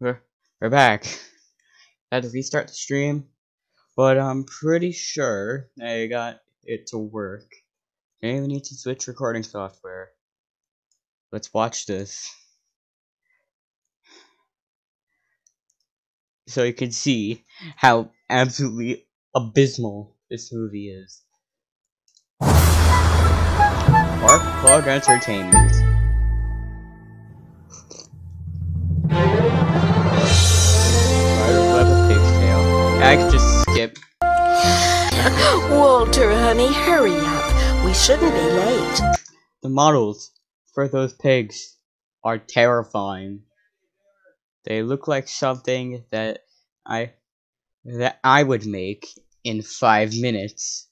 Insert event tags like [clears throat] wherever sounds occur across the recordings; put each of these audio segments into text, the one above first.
we're, we're back. [laughs] Had to restart the stream, but I'm pretty sure I got it to work. Maybe we need to switch recording software. Let's watch this. So you can see how absolutely abysmal this movie is. Spark Plug Entertainment. I could just skip. Walter, honey, hurry up. We shouldn't be late. The models for those pigs are terrifying. They look like something that I that I would make in five minutes.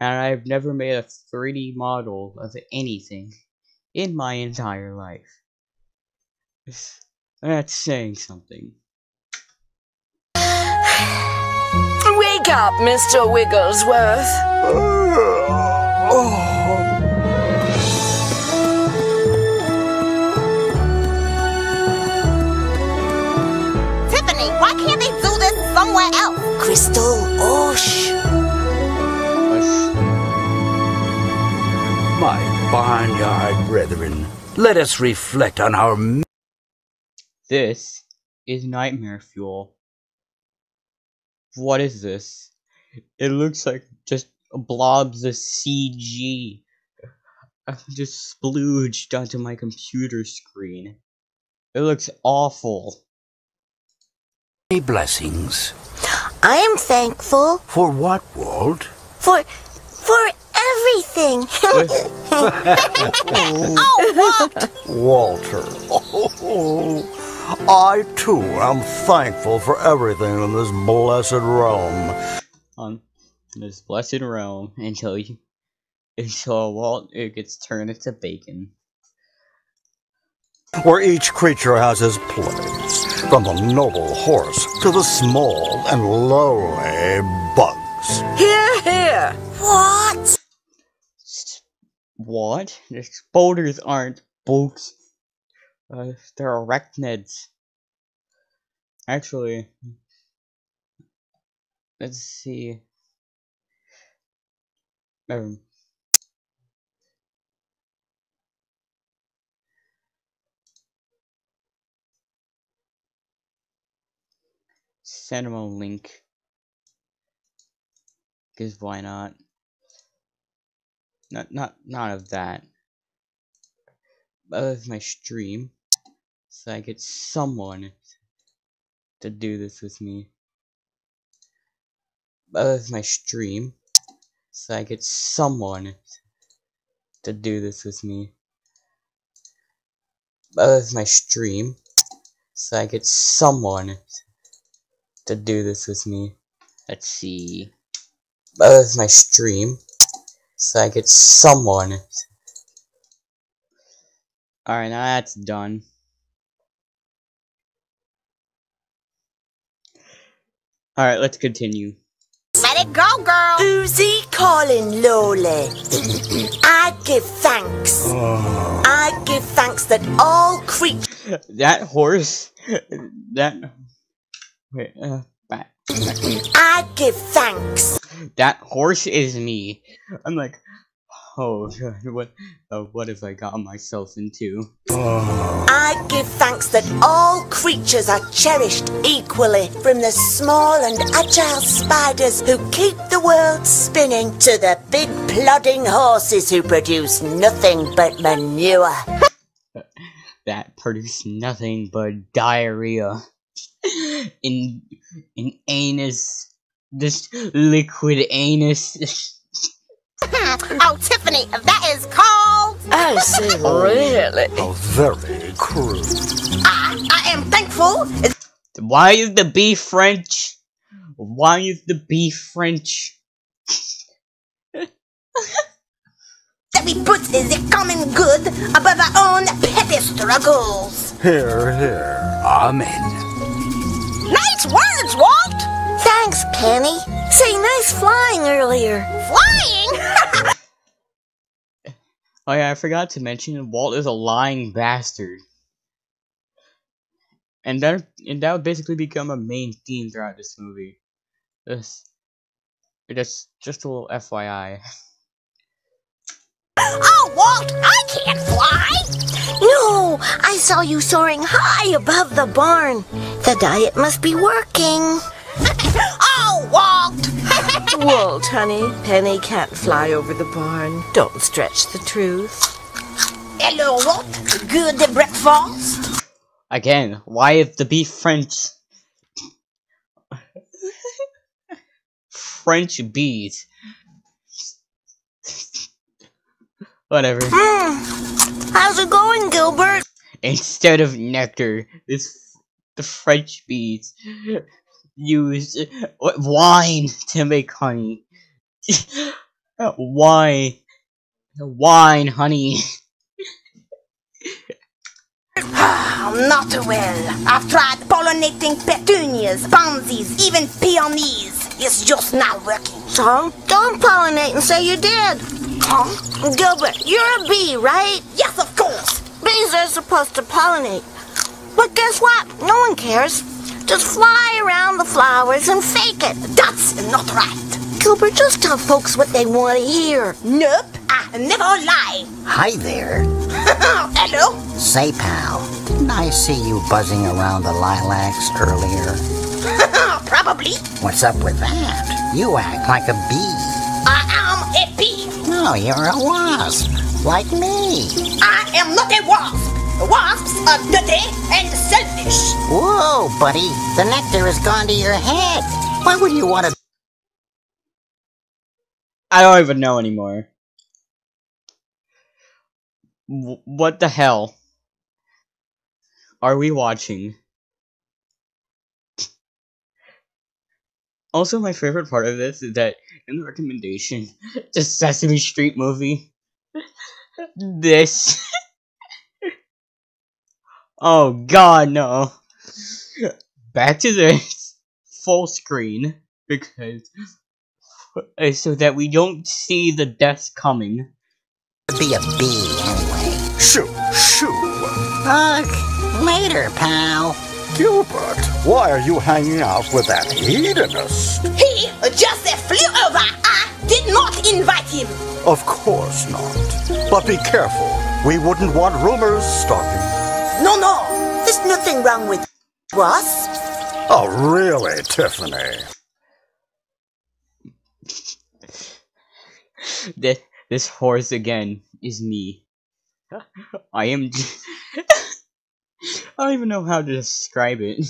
And I've never made a 3D model of anything in my entire life. That's saying something. Wake up, Mr. Wigglesworth. Tiffany, why can't they do this somewhere else? Crystal, Osh. My barnyard brethren, let us reflect on our This is nightmare fuel. What is this? It looks like just blobs of CG just splooged onto my computer screen. It looks awful. blessings. I am thankful For what, Walt? for for everything. [laughs] Oh, Walt. Walter. [laughs] Oh. I too am thankful for everything in this blessed realm. Um, On this blessed realm until you until Walt it gets turned into bacon. Where each creature has his place, from the noble horse to the small and lowly bugs. here, here. What? What? The boulders aren't bugs. Uh, they're arachnids. Actually, let's see. Um, send him a link. Cause why not? Not not not of that. But of my stream. So I get someone to do this with me. But of my stream. So I get someone to do this with me. But of my stream. So I get someone to do this with me. Let's see. But of my stream. So I get someone. Alright, now that's done. Alright, let's continue. Let it go, girl. Uzi calling Lowly. I give thanks. I give thanks that all creatures. That horse. That. Wait, uh, back. I give thanks. That horse is me. I'm like, oh [laughs] what, uh, what have I gotten myself into? I give thanks that all creatures are cherished equally, from the small and agile spiders who keep the world spinning to the big plodding horses who produce nothing but manure. [laughs] That produce nothing but diarrhea. [laughs] In, in anus. Just liquid anus. Hmm. oh, Tiffany, that is called. I see, [laughs] really? Oh, very cruel. I, I am thankful Why is the beef French? Why is the beef French? that we put the common good above our own petty struggles. Here, here. Amen. Nice words, Walt. Thanks, Penny. Say, nice flying earlier. Flying. [laughs] Oh yeah, I forgot to mention Walt is a lying bastard. and that and that would basically become a main theme throughout this movie. This, just just a little FYI. [laughs] Oh, Walt, I can't fly! No, I saw you soaring high above the barn. The diet must be working. Oh, Walt! [laughs] Walt, honey, Penny can't fly over the barn. Don't stretch the truth. Hello, Walt. Good breakfast? Again, why is the beef French? French bees. Whatever. Mm. How's it going, Gilbert? Instead of nectar, this the French bees use uh, wine to make honey. [laughs] wine, wine, honey. Ah, not well. I've tried pollinating petunias, pansies, even peonies. It's just not working. So, don't pollinate and say you did. Huh? Gilbert, you're a bee, right? Yes, of course. Bees are supposed to pollinate. But guess what? No one cares. Just fly around the flowers and fake it. That's not right. Gilbert, just tell folks what they want to hear. Nope, I never lie. Hi there. [laughs] Hello? Say, pal, didn't I see you buzzing around the lilacs earlier? [laughs] Probably. What's up with that? You act like a bee. I am a bee. No, you're a wasp, like me. I am not a wasp. Wasps are dirty and selfish. Whoa, buddy, the nectar has gone to your head. Why would you want to? I don't even know anymore. W what the hell are we watching? Also, my favorite part of this is that in the recommendation, [laughs] the Sesame Street movie, this. [laughs] oh god, no. Back to this full screen because uh, so that we don't see the death coming. Be a bee anyway. Shoo, shoo. Ugh, later, pal. Gilbert, why are you hanging out with that hedonist? He just flew over. I did not invite him. Of course not. But be careful. We wouldn't want rumors starting. No, no. There's nothing wrong with wasps. Oh, really, Tiffany? [laughs] this, this horse again is me. I am. [laughs] I don't even know how to describe it.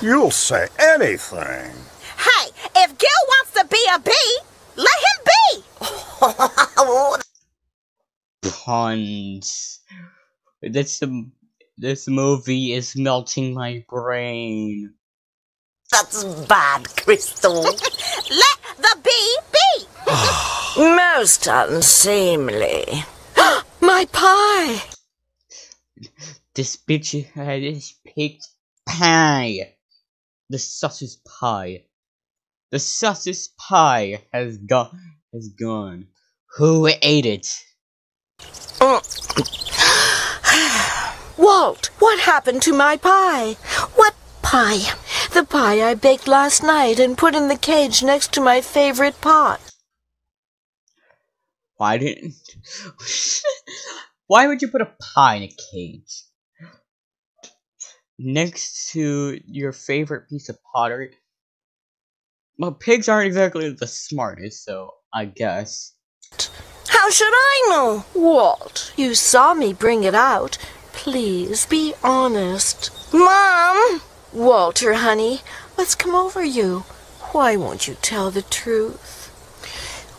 You'll say anything. Hey, if Gil wants to be a bee, let him be. [laughs] Puns. This um, this movie is melting my brain. That's bad, Crystal. let the bee be. [sighs] Most unseemly. [gasps] My pie! This bitch this picked pie. The sausage pie. The sausage pie has gone. Has gone. Who ate it? Oh. [sighs] Walt, what happened to my pie? what pie? The pie I baked last night and put in the cage next to my favorite pot. Why didn't? [laughs] Why would you put a pie in a cage? Next to your favorite piece of pottery? Well, pigs aren't exactly the smartest, so I guess. How should I know? Walt, you saw me bring it out. Please be honest. Mom! Walter, honey, what's come over you? Why won't you tell the truth?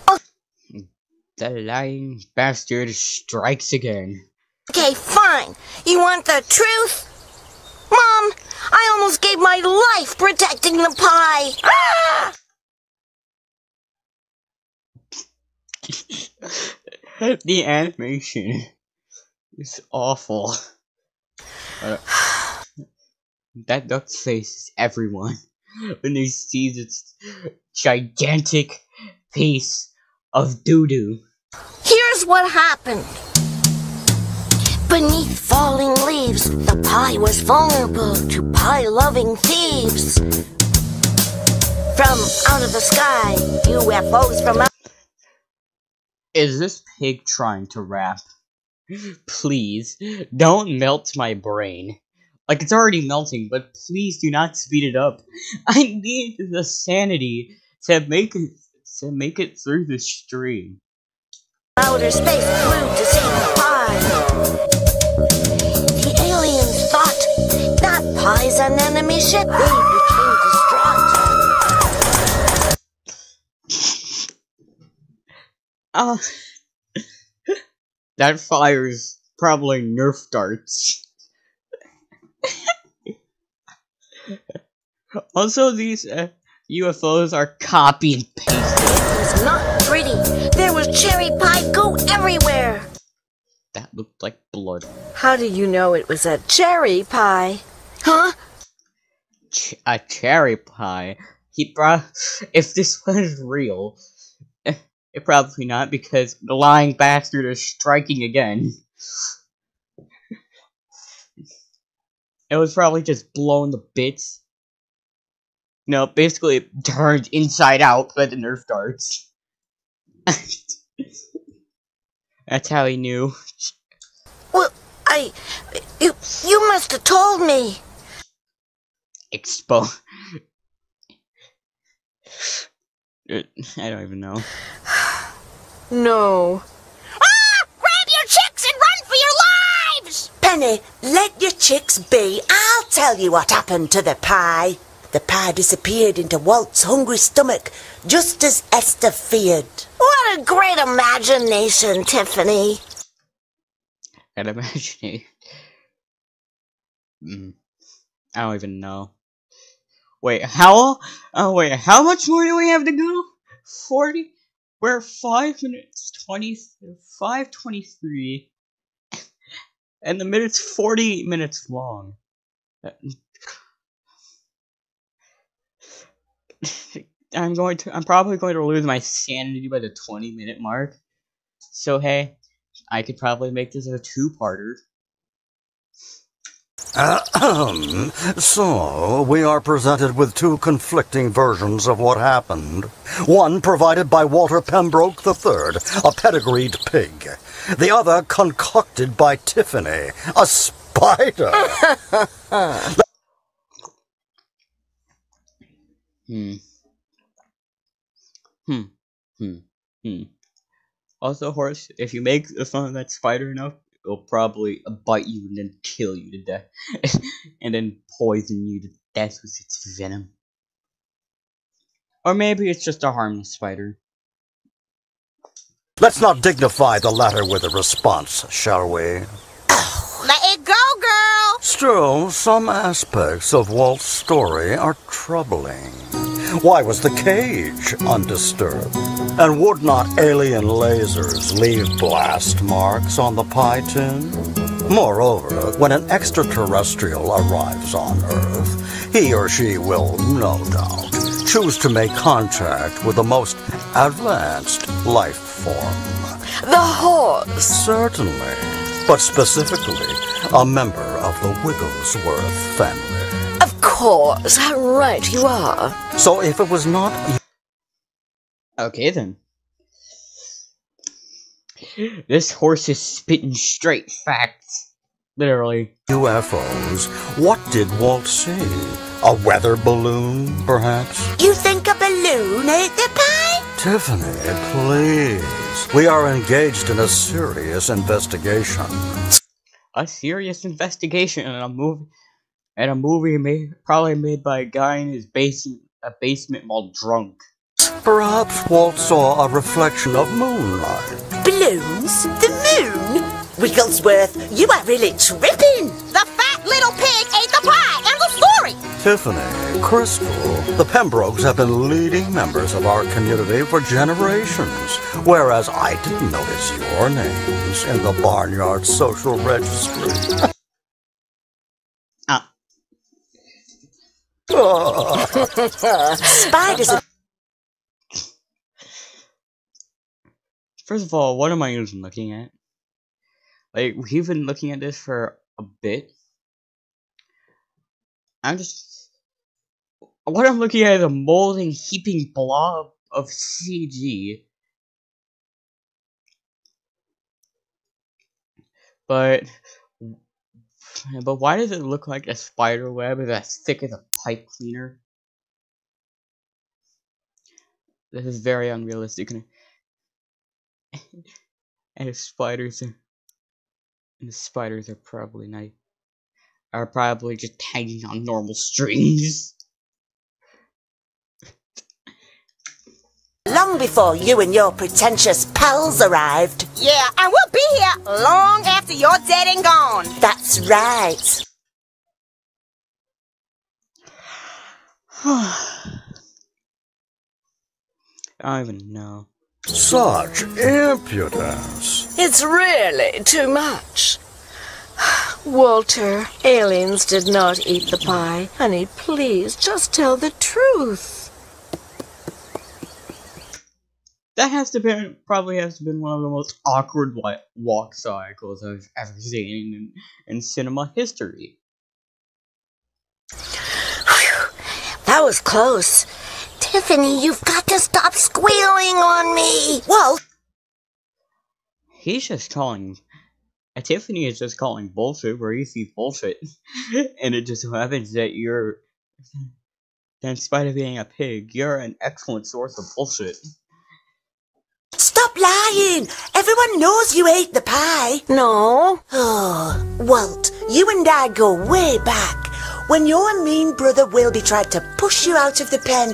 Oh. The lying bastard strikes again. Okay, fine. You want the truth? Mom, I almost gave my life protecting the pie. Ah! [laughs] the animation is awful. Uh, that duck's face is everyone when they see this gigantic piece of doo doo. Here's what happened. Beneath falling leaves, the pie was vulnerable to pie-loving thieves. From out of the sky, UFOs from out Is this pig trying to rap? Please, don't melt my brain. Like, it's already melting, but please do not speed it up. I need the sanity to make it to make it through the stream. outer space flew to see the pie. The aliens thought that pie's an enemy ship. Ah, that fires probably Nerf darts. also, these uh, UFOs are copy and paste. It was not pretty. There was cherry pie goo everywhere. That looked like blood. How do you know it was a cherry pie? Huh? Ch- a cherry pie. He brought. If this was real, it probably not because the lying bastard is striking again. It was probably just blown to bits. No, basically it turned inside out by the Nerf darts. [laughs] That's how he knew. Well, I. You, you must have told me. Expo. [laughs] I don't even know. No. Ah! Grab your chicks and run for your lives! Penny, let your chicks be. I'll tell you what happened to the pie. The pie disappeared into Walt's hungry stomach, just as Esther feared. What a great imagination, Tiffany. I'd imagine. Mm, I don't even know. Wait, how? Oh, wait, how much more do we have to go? 40? We're 5 minutes 20. 523. And the minute's 40 minutes long. I'm going to. I'm probably going to lose my sanity by the 20 minute mark. So, hey, I could probably make this a two parter. Ahem. [coughs] so, we are presented with two conflicting versions of what happened. One provided by Walter Pembroke III, a pedigreed pig. The other concocted by Tiffany, a spider. [laughs] Hmm. Hmm. Hmm. Hmm. Also, horse, if you make the fun of that spider enough, it'll probably bite you and then kill you to death. [laughs] and then poison you to death with its venom. Or maybe it's just a harmless spider. Let's not dignify the latter with a response, shall we? [coughs] Let it go, girl! Still, some aspects of Walt's story are troubling. Why was the cage undisturbed? And would not alien lasers leave blast marks on the pie tin? Moreover, when an extraterrestrial arrives on Earth, he or she will, no doubt, choose to make contact with the most advanced life form. The horse. Certainly, but specifically a member of the Wigglesworth family. Of course. How right you are. So if it was not Okay then. This horse is spitting straight facts. Literally. UFOs, what did Walt see? A weather balloon, perhaps? You think a balloon ate the pie? Tiffany, please. We are engaged in a serious investigation. A serious investigation in a movie and a movie made probably made by a guy in his basement a basement while drunk. Perhaps Walt saw a reflection of moonlight. Balloons? The moon? Wigglesworth, you are really tripping. The fat little pig ate the pie! End of story! Tiffany, Crystal, the Pembrokes have been leading members of our community for generations, whereas I didn't notice your names in the Barnyard Social Registry. [laughs] Ah, Spiders first of all, what am I even looking at? Like we've been looking at this for a bit. I'm just what I'm looking at is a molding, heaping blob of CG. But but why does it look like a spider web that's thick as a pipe cleaner? This is very unrealistic and [laughs] and the spiders are and the spiders are probably not are probably just hanging on normal strings. Long before you and your pretentious pals arrived. Yeah, and we'll be here long after you're dead and gone. That's right. I don't even know. Such impudence. It's really too much. Walter, aliens did not eat the pie. Honey, please, just tell the truth. That has to be probably has to been one of the most awkward wa- walk cycles I've ever seen in, in cinema history. That was close. Tiffany, you've got to stop squealing on me. Well, He's just calling. uh, Tiffany is just calling bullshit where he sees bullshit, [laughs] and it just so happens that you're, that in spite of being a pig, you're an excellent source of bullshit. stop lying. Everyone knows you ate the pie. No. Oh, [sighs] Walt, you and I go way back. When your mean brother Wilby tried to push you out of the pen,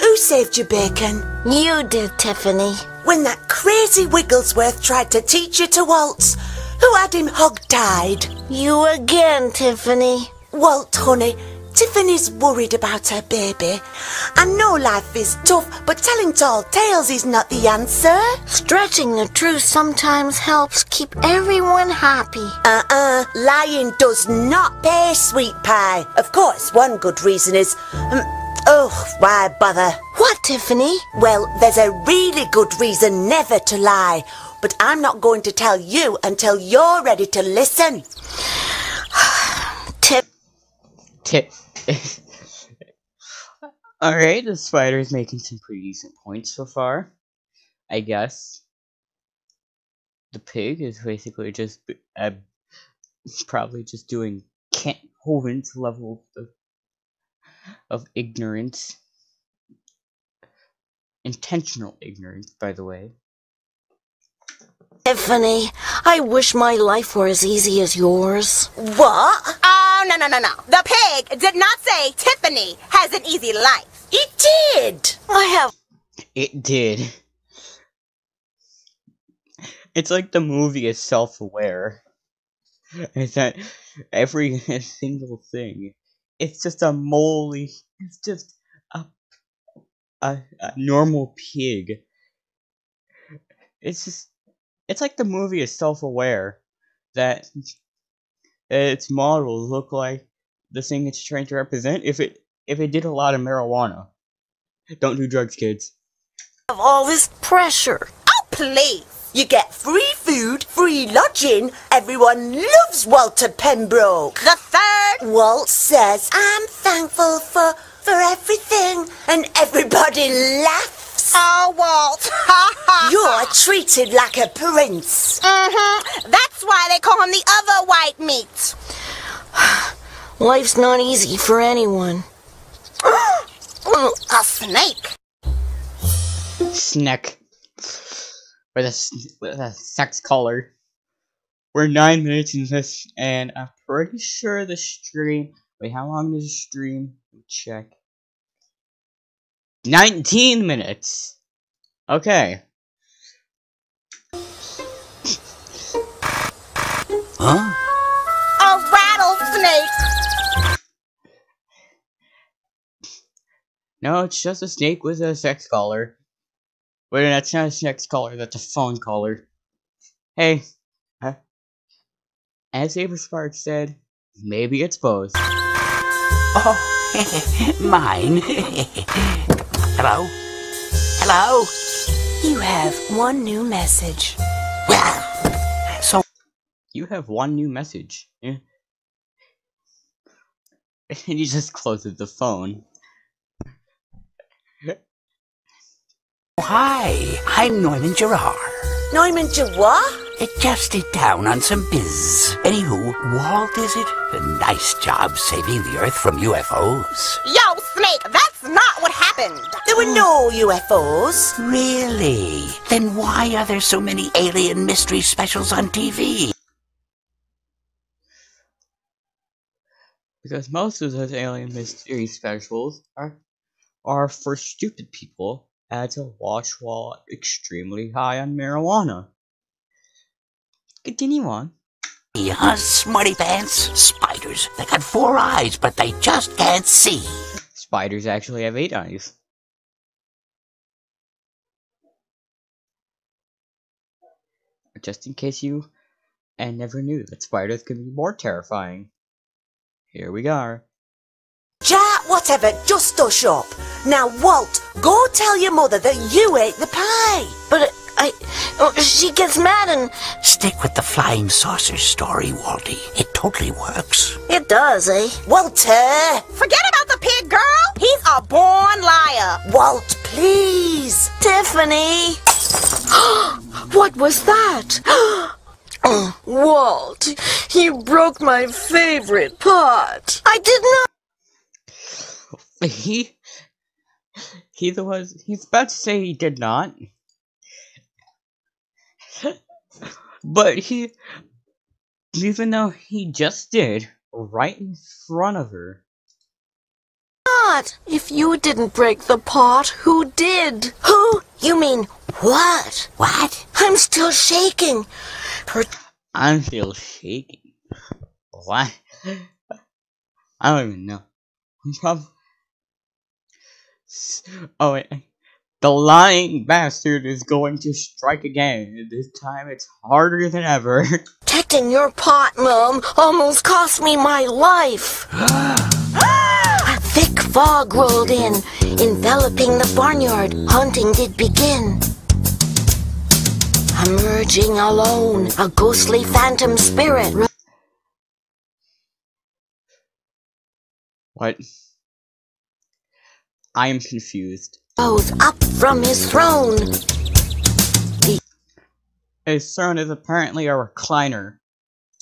who saved you bacon? You did, Tiffany. When that crazy Wigglesworth tried to teach you to waltz, who had him hog-tied? You again, Tiffany. Walt, honey, Tiffany's worried about her baby. I know life is tough, but telling tall tales is not the answer. Stretching the truth sometimes helps keep everyone happy. Uh-uh, lying does not pay, sweet pie. Of course, one good reason is... Um, oh, why bother? What, Tiffany? Well, there's a really good reason never to lie, but I'm not going to tell you until you're ready to listen. [sighs] Tip. Tip. [laughs] Alright, the spider's making some pretty decent points so far. I guess. The pig is basically just uh, probably just doing can't Kent Hovind's level of, of ignorance. Intentional ignorance, by the way. Tiffany, I wish my life were as easy as yours. What? Oh, no, no, no, no. The pig did not say Tiffany has an easy life. It did! Oh, I have. It did. It's like the movie is self aware. It's that every single thing. It's just a moldy. It's just a, a, a normal pig. It's just. It's like the movie is self aware that Uh, its models look like the thing it's trying to represent if it if it did a lot of marijuana. Don't do drugs, kids. Of all this pressure. Oh, please. You get free food, free lodging. Everyone loves Walter Pembroke. The third. Walt says, I'm thankful for, for everything. And everybody laughs. Oh, Walt. Ha [laughs] ha. You're treated like a prince. Mm-hmm. That's why they call him the other white meat. [sighs] Life's not easy for anyone. [gasps] A snake. Snack. With a, s- with a sex collar. We're nine minutes in this, and I'm pretty sure the stream. Wait, how long is the stream? Let me check. 19 minutes! Okay. Huh? A rattlesnake. No, it's just a snake with a sex collar. Wait, that's not a sex collar, that's a phone collar. Hey, uh, as Saber Spark said, maybe it's both. Oh, [laughs] mine. [laughs] Hello? Hello? You have one new message. Well, so You have one new message. Yeah. And he just closes the phone. Hi, I'm Norman Gerard. Neumann what? Adjusted down on some biz. Anywho, Walt, is it? A nice job saving the Earth from UFOs. Yo, Snake, that's not what happened. There were no UFOs. Really? Then why are there so many alien mystery specials on TV? Because most of those alien mystery specials are are for stupid people and to watch while extremely high on marijuana. Continue on. Yeah, smarty pants? Spiders. They got four eyes, but they just can't see. Spiders actually have eight eyes. Just in case you and never knew that spiders could be more terrifying. Here we are. Ja, whatever, just hush up. Now, Walt, go tell your mother that you ate the pie. But I. Oh, she gets mad and. Stick with the flying saucer story, Walty. It totally works. It does, eh? Walter! Forget about the pig, girl. He's a born liar. Walt, please! Tiffany! [gasps] what was that? [gasps] Walt, you broke my favorite pot. I did not. He he was he's about to say he did not. [laughs] but he even though he just did right in front of her. Not. If you didn't break the pot, who did? Who? You mean what? What? I'm still shaking. Per- I'm still shaking. Why? I don't even know. I'm prob- Oh wait. The lying bastard is going to strike again. This time it's harder than ever. [laughs] Protecting your pot, Mom, almost cost me my life. [gasps] A thick fog rolled in, enveloping the barnyard. Hunting did begin. Emerging alone, a ghostly phantom spirit. what? I am confused. Rose up from his throne. His throne is apparently a recliner.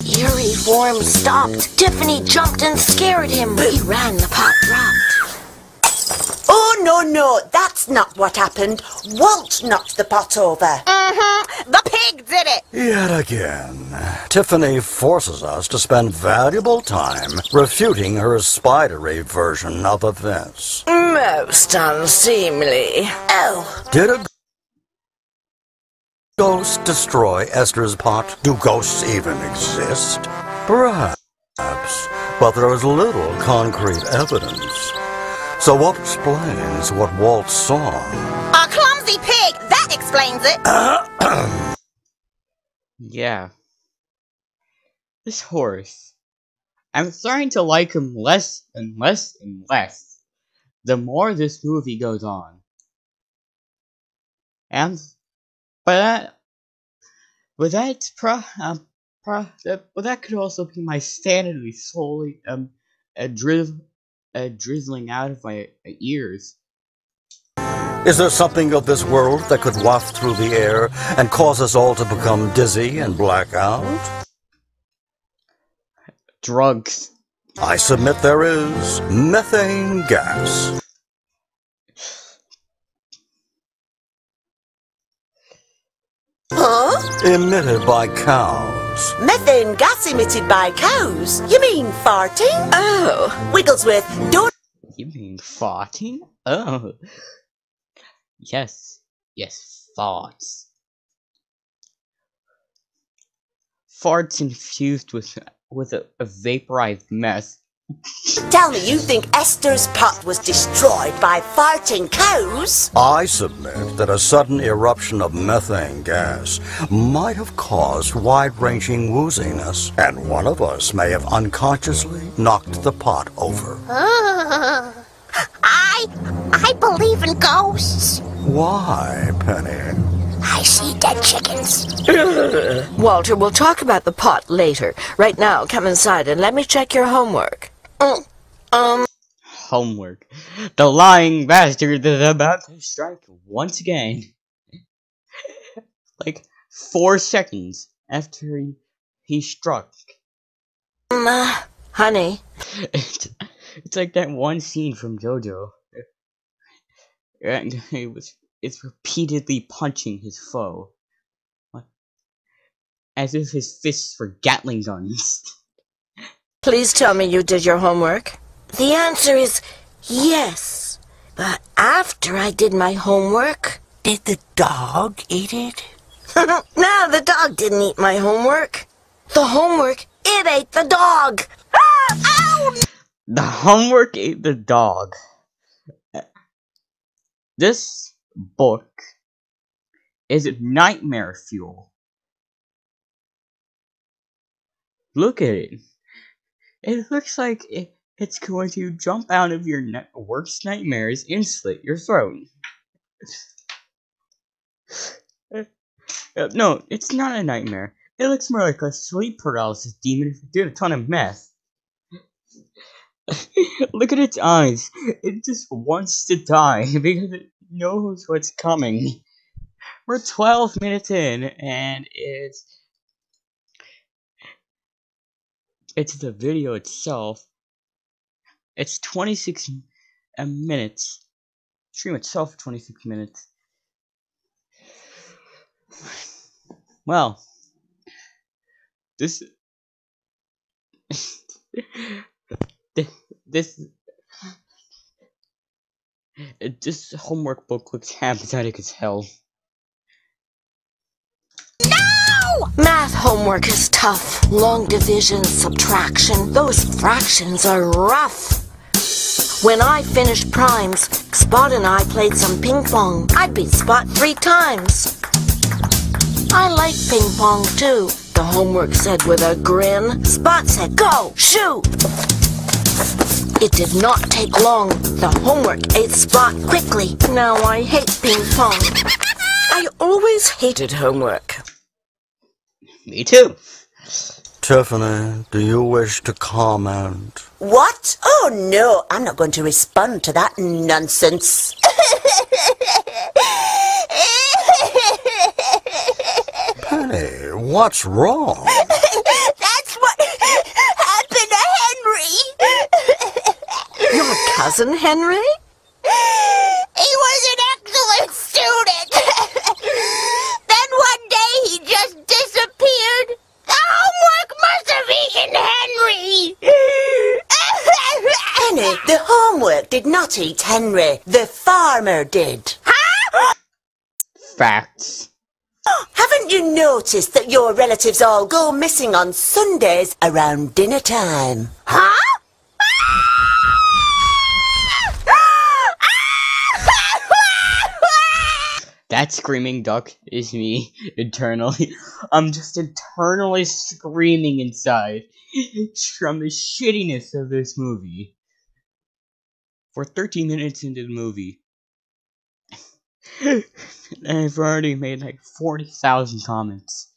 Eerie form stopped. Tiffany jumped and scared him. He ran, the pot dropped. Oh, no, no, that's not what happened. Walt knocked the pot over. Mm-hmm. The pig did it. Yet again, Tiffany forces us to spend valuable time refuting her spidery version of events. Most unseemly. Oh, Did a ghost destroy Esther's pot? Do ghosts even exist? Perhaps, but there is little concrete evidence. So what explains what Walt saw? A clumsy pig. That explains it. [coughs] Yeah. This horse. I'm starting to like him less and less and less the more this movie goes on. And, but that, but that, pro, um, pro, that, but that could also be my sanity slowly, um, uh, drizz, uh, drizzling out of my uh, ears. Is there something of this world that could waft through the air and cause us all to become dizzy and black out? Drugs. I submit there is methane gas. huh? Emitted by cows. Methane gas emitted by cows? You mean farting? Oh, Wigglesworth, don't. You mean farting? Oh. Yes. Yes, farts. Farts infused with with a, a vaporized mess. Tell me you think Esther's pot was destroyed by farting cows? I submit that a sudden eruption of methane gas might have caused wide-ranging wooziness, and one of us may have unconsciously knocked the pot over. [laughs] I I believe in ghosts. Why, Penny? I see dead chickens. [laughs] Walter, we'll talk about the pot later. Right now, come inside and let me check your homework. Mm, um, Homework. The lying bastard is about to strike once again. like four seconds after he, he struck. Um, uh, honey, It's, it's like that one scene from JoJo. And he was it's repeatedly punching his foe. As if his fists were Gatling guns. [laughs] please tell me you did your homework. the answer is yes. But after I did my homework, Did the dog eat it? [laughs] no, the dog didn't eat my homework. The homework, it ate the dog. Ah, ow! The homework ate the dog. This book is nightmare fuel. Look at it. It looks like it, it's going to jump out of your ne- worst nightmares and slit your throat. Uh, no, it's not a nightmare. It looks more like a sleep paralysis demon if did a ton of meth. [laughs] Look at its eyes. It just wants to die [laughs] because it knows what's coming. We're 12 minutes in, and it's. It's the video itself. It's 26 minutes. Stream itself for 26 minutes. Well, this. [laughs] Thi- this this homework book looks [laughs] apathetic as hell. Math homework is tough. Long division, subtraction, those fractions are rough. When I finished primes, Spot and I played some ping pong. I beat Spot three times. I like ping pong too, the homework said with a grin. Spot said, Go, shoot! It did not take long. The homework ate Spot quickly. Now I hate ping pong. I always hated homework. Me too. Tiffany, do you wish to comment? What? Oh no, I'm not going to respond to that nonsense. Penny, what's wrong? That's what happened to Henry. Your cousin Henry? He was an excellent student. then one day he just disappeared. The homework must have Henry. [laughs] Penny, the homework did not eat Henry. The farmer did. Facts. Haven't you noticed that your relatives all go missing on Sundays around dinner time? Huh? Ah! That screaming duck is me [laughs] internally. I'm just internally screaming inside from the shittiness of this movie. For 13 minutes into the movie, [laughs] I've already made like 40,000 comments.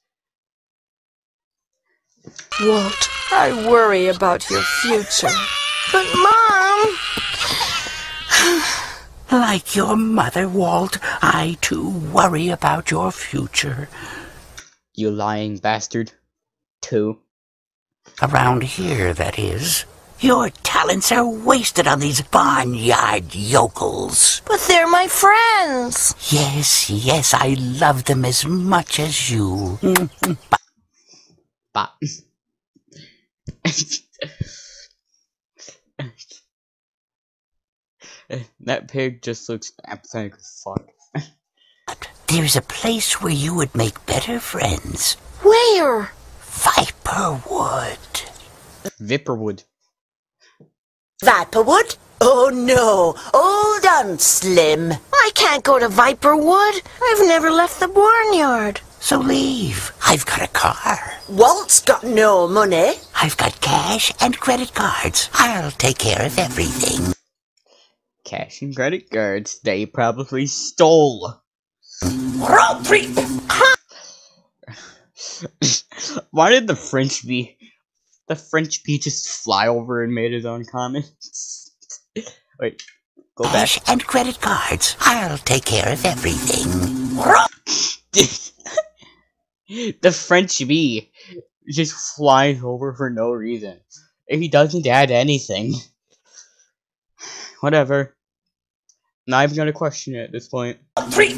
Walt, I worry about your future. But, Mom, Like your mother, Walt, I too worry about your future. You lying bastard. Too. Around here, that is. Your talents are wasted on these barnyard yokels. but they're my friends. Yes, yes, I love them as much as you. But. [laughs] [laughs] that pig just looks apathetic as fuck. But there's a place where you would make better friends. Where? Viperwood. Viperwood. Viperwood? Oh no. Hold on, Slim. I can't go to Viperwood. I've never left the barnyard. So leave. I've got a car. Walt's got no money. I've got cash and credit cards. I'll take care of everything. Cash and credit cards they probably stole. Road trip! [laughs] Why did the French bee, the French bee just fly over and made his own comments? [laughs] Wait, go back. Cash and credit cards. I'll take care of everything. [laughs] the French bee just flies over for no reason. He doesn't add anything. [sighs] Whatever. Not even gonna question it at this point. Trip!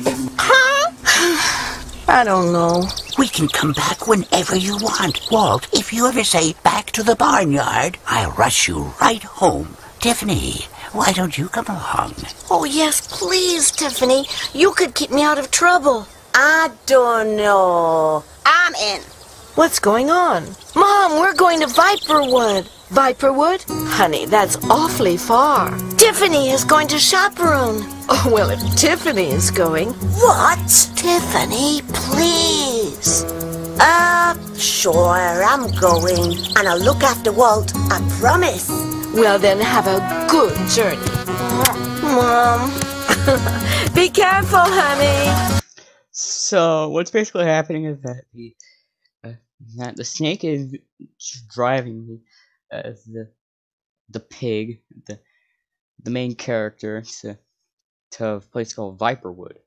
I don't know. We can come back whenever you want. Walt, if you ever say back to the barnyard, I'll rush you right home. Tiffany, why don't you come along? Oh, yes, please, Tiffany. You could keep me out of trouble. I don't know. I'm in. What's going on? Mom, we're going to Viperwood. Viperwood? Honey, that's awfully far. Tiffany is going to chaperone. Oh, well, if Tiffany is going. What? Tiffany, please. Uh, sure, I'm going. And I'll look after Walt, I promise. Well, then have a good journey. Mom. [laughs] Be careful, honey. So what's basically happening is that the that the snake is driving the the the pig the the main character to to a place called Viperwood.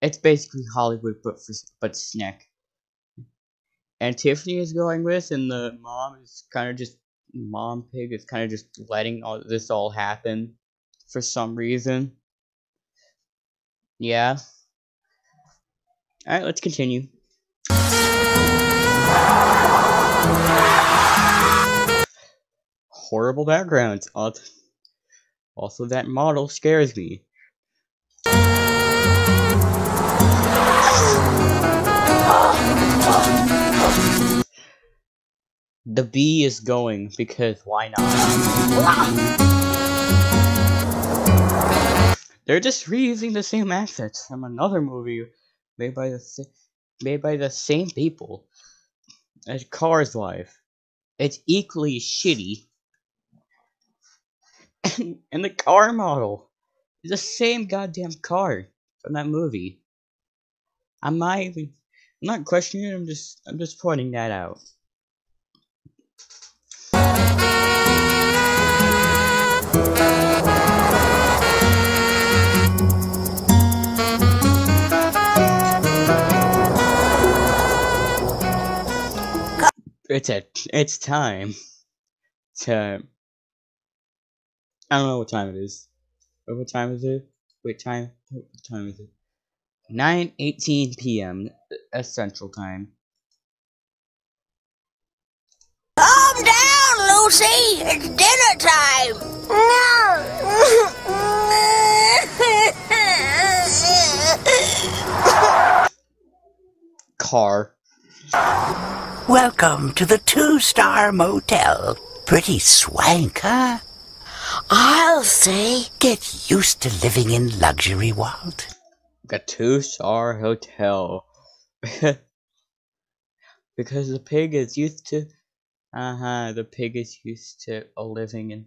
It's basically Hollywood, but for but snack. And Tiffany is going with, and the mom is kind of just mom pig is kind of just letting all this all happen for some reason. Yeah. Alright, let's continue. Horrible backgrounds. Uh, also, that model scares me. The bee is going because why not? They're just reusing the same assets from another movie made by the made by the same people as Cars Life. It's equally shitty, [coughs] and, and the car model is the same goddamn car from that movie. I'm not even, I'm not questioning it. I'm just, I'm just pointing that out. It's a, it's time to. I don't know what time it is. What time is it? Wait, time. What time is it? 9:18 p.m. uh, Central Time. Calm down, Lucy. It's dinner time. No. [laughs] Car. Welcome to the Two Star Motel. Pretty swank, huh? I'll say. Get used to living in luxury, Walt. a two star hotel [laughs] because the pig is used to uh huh the pig is used to living in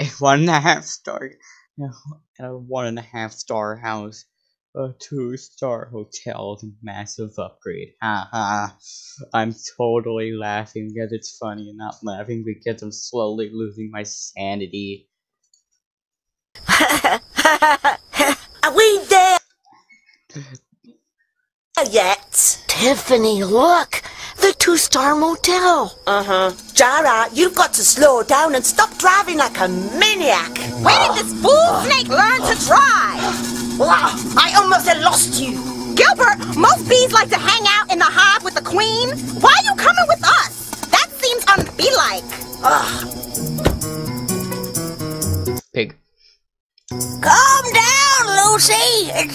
a one and a half star no, [laughs] a one and a half star house a two star hotel with a massive upgrade ha ha i'm totally laughing because it's funny and not laughing because i'm slowly losing my sanity [laughs] Are we there yet? Tiffany, look. The two star motel. Uh huh. Gerard, you've got to slow down and stop driving like a maniac. Where did this fool snake learn to drive? Ah, I almost had lost you. Gilbert, most bees like to hang out in the hive with the queen. Why are you coming with us? That seems unbee-like. pig Calm down, Lucy. It's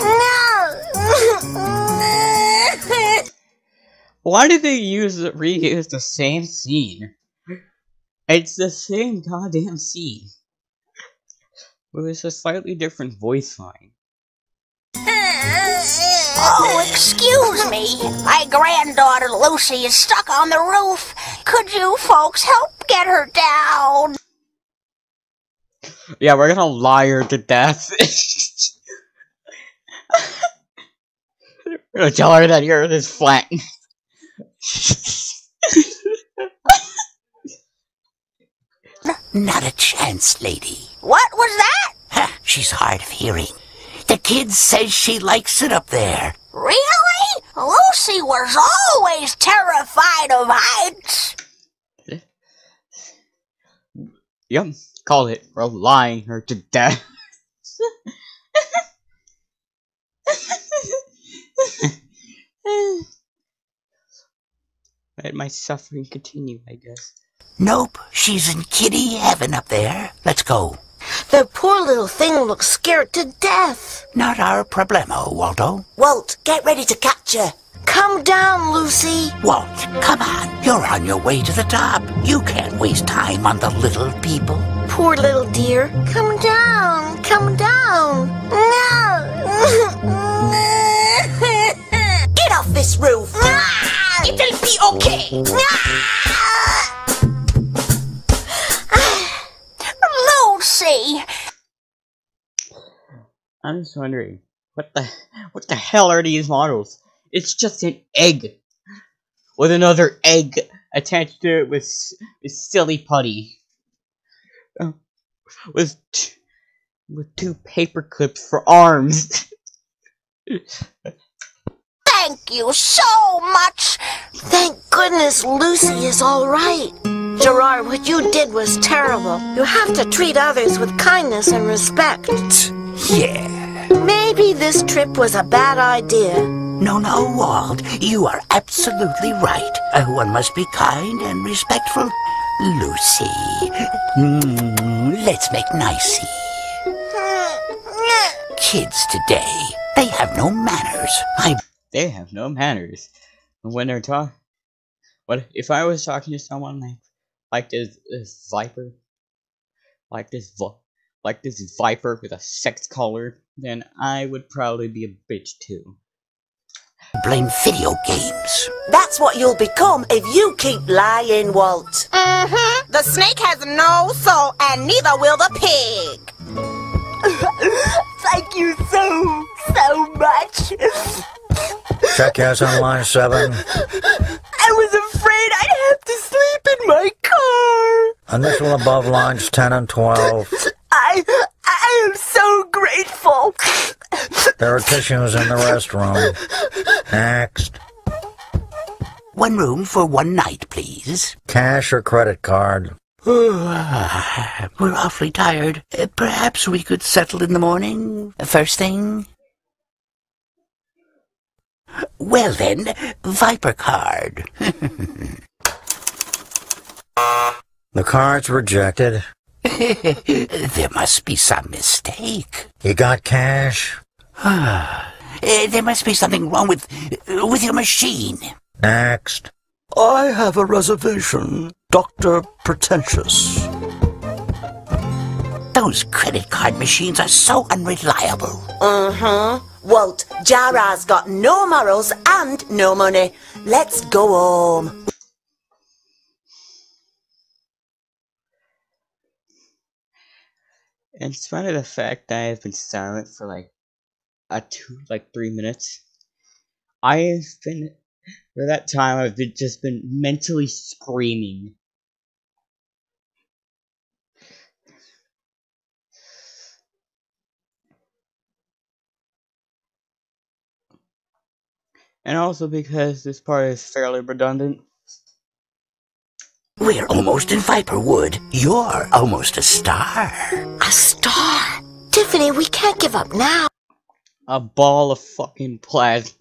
Why did they use reuse the same scene? It's the same goddamn scene. With just a slightly different voice line. Oh, excuse me. My granddaughter Lucy is stuck on the roof. Could you folks help get her down? Yeah, we're gonna lie her to death. [laughs] I'm gonna tell her that the earth is flat. [laughs] Not a chance, lady. What was that? [laughs] She's hard of hearing. The kid says she likes it up there. Really? Lucy was always terrified of heights. yep, call it for lying her to death. [laughs] Let my suffering continue, I guess. Nope, she's in kitty heaven up there. Let's go. The poor little thing looks scared to death. Not our problemo, Waldo. Walt, get ready to catch her. Come down, Lucy. Walt, come on. You're on your way to the top. You can't waste time on the little people. Poor little dear. Come down. Come down. No. [laughs] Get off this roof. [laughs] It'll be okay. [laughs] Lucy! I'm just wondering, what the what the hell are these models? It's just an egg with another egg attached to it with with silly putty, Uh, with with two paper clips for arms. [laughs] Thank you so much! Thank goodness Lucy is all right. Gerard, what you did was terrible. You have to treat others with kindness and respect. Yeah. Maybe this trip was a bad idea. No, no, Walt. You are absolutely right. Uh, one must be kind and respectful. Lucy. Mm, let's make nicey. Kids today, they have no manners. I they have no manners when they're talking. What if I was talking to someone like like this, this viper, like this like this viper with a sex collar? Then I would probably be a bitch too. blame video games. That's what you'll become if you keep lying, Walt. Mm-hmm. The snake has no soul, and neither will the pig. [laughs] Thank you so, so much. Check yes on line seven. I was afraid I'd have to sleep in my car. Initial above lines 10 and 12. I, I am so grateful. There are tissues in the restroom. Next. One room for one night, please. Cash or credit card? [sighs] We're awfully tired. Uh, Perhaps we could settle in the morning? First thing? Well then, Viper card. [laughs] The card's rejected. [laughs] there must be some mistake. You got cash? Uh, [sighs] there must be something wrong with with your machine. Next. I have a reservation. Dr. Pretentious. Those credit card machines are so unreliable. Uh-huh. Walt, Gerard's got no morals and no money. Let's go home. In spite of the fact that I have been silent for like a two, like three minutes, I have been for that time I've been, just been mentally screaming. And also because this part is fairly redundant. We're almost in Viperwood. You're almost a star. A star. Tiffany, we can't give up now. A ball of fucking plasma.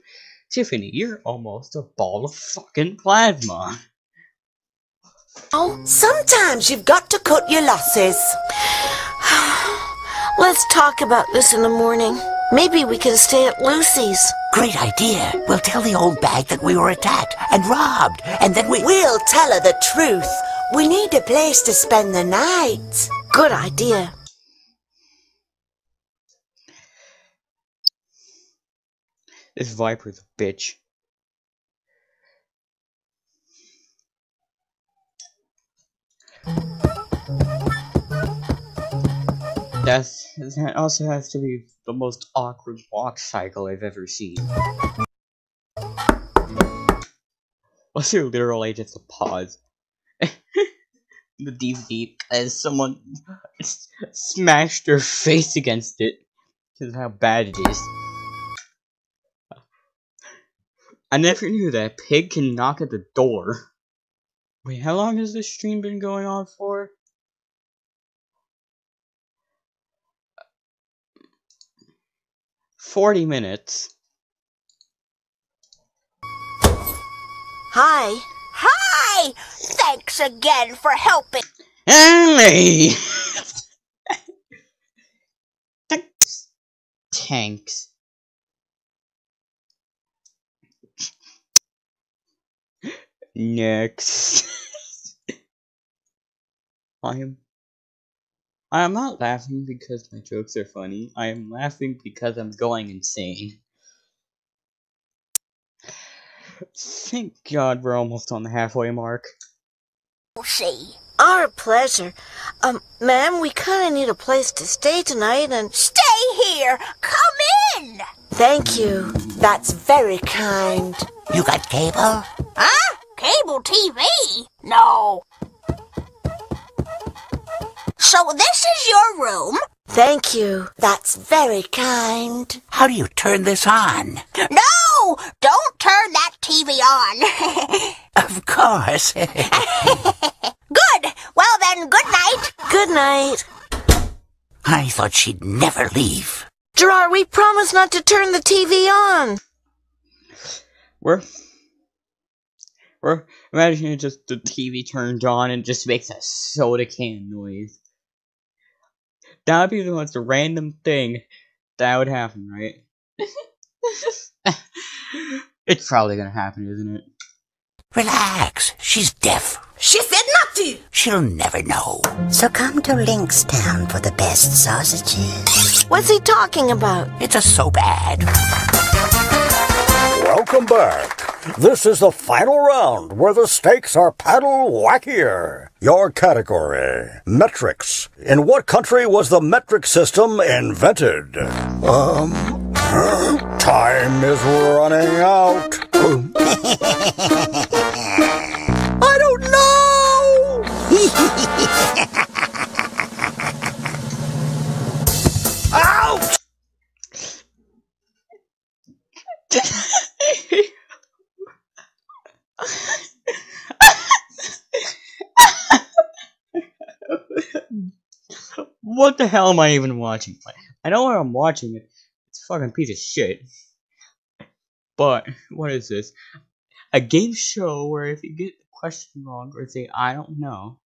Tiffany, you're almost a ball of fucking plasma. Oh, Sometimes you've got to cut your losses. [sighs] let's talk about this in the morning. Maybe we can stay at Lucy's. Great idea. We'll tell the old bag that we were attacked and robbed, and then we. We'll tell her the truth. We need a place to spend the night. Good idea. This Viper's a bitch. That also has to be the most awkward walk cycle I've ever seen. Also, literally just a pause. [laughs] the DVD as someone [laughs] smashed their face against it because how bad it is. I never knew that pig can knock at the door. Wait, how long has this stream been going on for? Forty minutes. Hi. Hi! Thanks again for helping. Hey! Thanks. Tanks. Next. [laughs] I am. I am not laughing because my jokes are funny. I am laughing because I'm going insane. Thank God we're almost on the halfway mark. See. Our pleasure. Um, ma'am, we kinda need a place to stay tonight and. Stay here! Come in! Thank you. That's very kind. You got cable? Huh? Cable TV? No. So this is your room? Thank you. That's very kind. How do you turn this on? No! Don't turn that TV on. [laughs] Of course. [laughs] good. Well then, good night. Good night. I thought she'd never leave. Gerard, we promised not to turn the TV on. We're we're imagining just the TV turned on and just makes a soda can noise. That would be the most random thing that would happen, right? [laughs] it's probably gonna happen, isn't it? Relax. She's deaf. She said not to. She'll never know. So come to Linkstown for the best sausages. What's he talking about? It's a so bad. Welcome back. This is the final round where the stakes are paddle wackier. Your category metrics. In what country was the metric system invented? Um, time is running out. [laughs] I don't know. [laughs] Ouch! What the hell am I even watching? I know I'm watching it. It's a fucking piece of shit. But what is this? A game show where if you get the question wrong or say I don't know,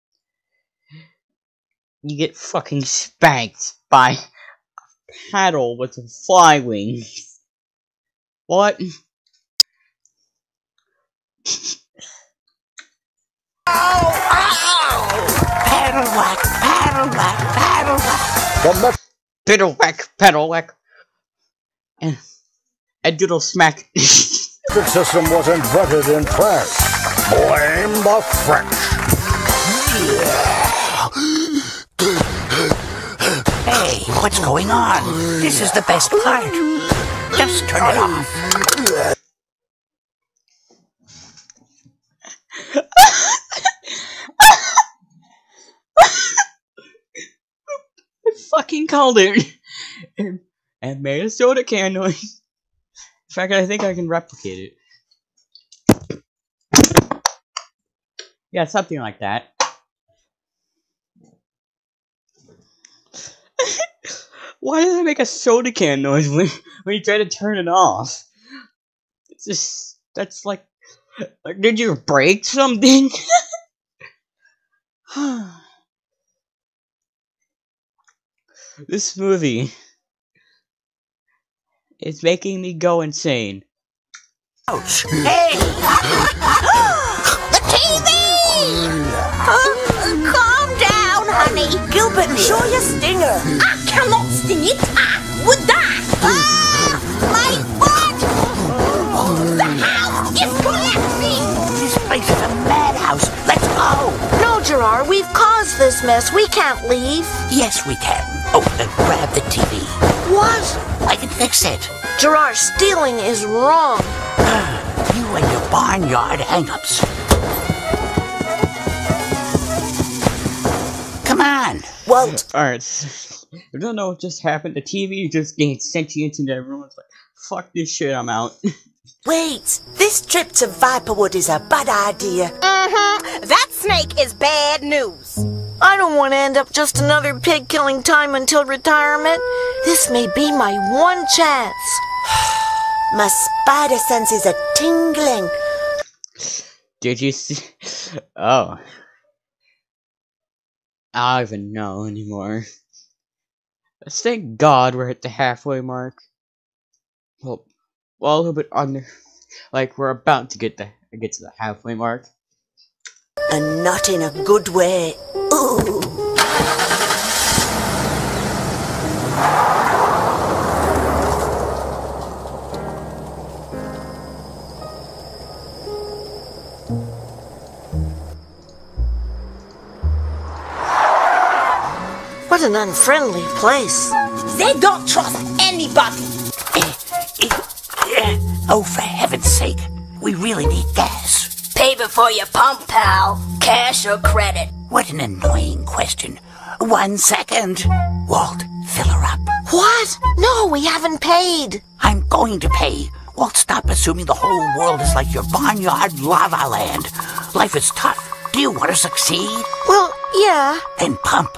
you get fucking spanked by a paddle with a fly wing. What? Paddle whack, paddle whack, paddle whack. The met- Piddle whack, pedal whack, and a doodle smack. metric system was invented in France. Blame the French. Hey, what's going on? This is the best part. Just turn it off. [laughs] I fucking called it. and, and made a soda can noise. In fact, I think I can replicate it. Yeah, something like that. Why does it make a soda can noise when, [laughs] when you try to turn it off? It's just that's like like did you break something? [laughs] [sighs] this movie is making me go insane. Ouch. Hey! [laughs] Show your stinger. I cannot sting it. I would die. Ah, my foot! The house is collapsing! This place is a madhouse. Let's go. No, Gerard, we We've caused this mess. We can't leave. Yes, we can. Oh, uh, grab the TV. What? I can fix it. Gerard, stealing is wrong. [sighs] You and your barnyard hang-ups. Come on. Walt, [laughs] Alright, I don't know what just happened. The TV just gained sentience and everyone's like, fuck this shit, I'm out. [laughs] wait. This trip to Viperwood is a bad idea. Mm-hmm. That snake is bad news. I don't want to end up just another pig killing time until retirement. This may be my one chance. [sighs] My spider senses are tingling. Did you see? [laughs] Oh. I don't even know anymore. Let's thank God we're at the halfway mark. Well, well, a little bit under. Like we're about to get the get to the halfway mark. And not in a good way. Ooh. An unfriendly place. They don't trust anybody. Eh, eh, eh, oh, for heaven's sake. We really need gas. Pay before you pump, pal. Cash or credit. What an annoying question. One second. Walt, fill her up. What? No, we haven't paid. I'm going to pay. Walt, stop assuming the whole world is like your barnyard lava land. Life is tough. Do you want to succeed? Well, yeah. Then pump.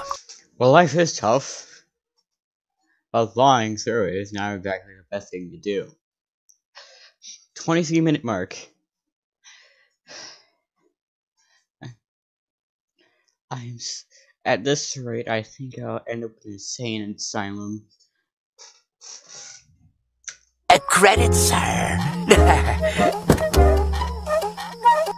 Well, life is tough. But lying through it is not exactly the best thing to do. 23 minute mark. [sighs] I'm at this rate. I think I'll end up in an insane asylum. A credit, sir. [laughs]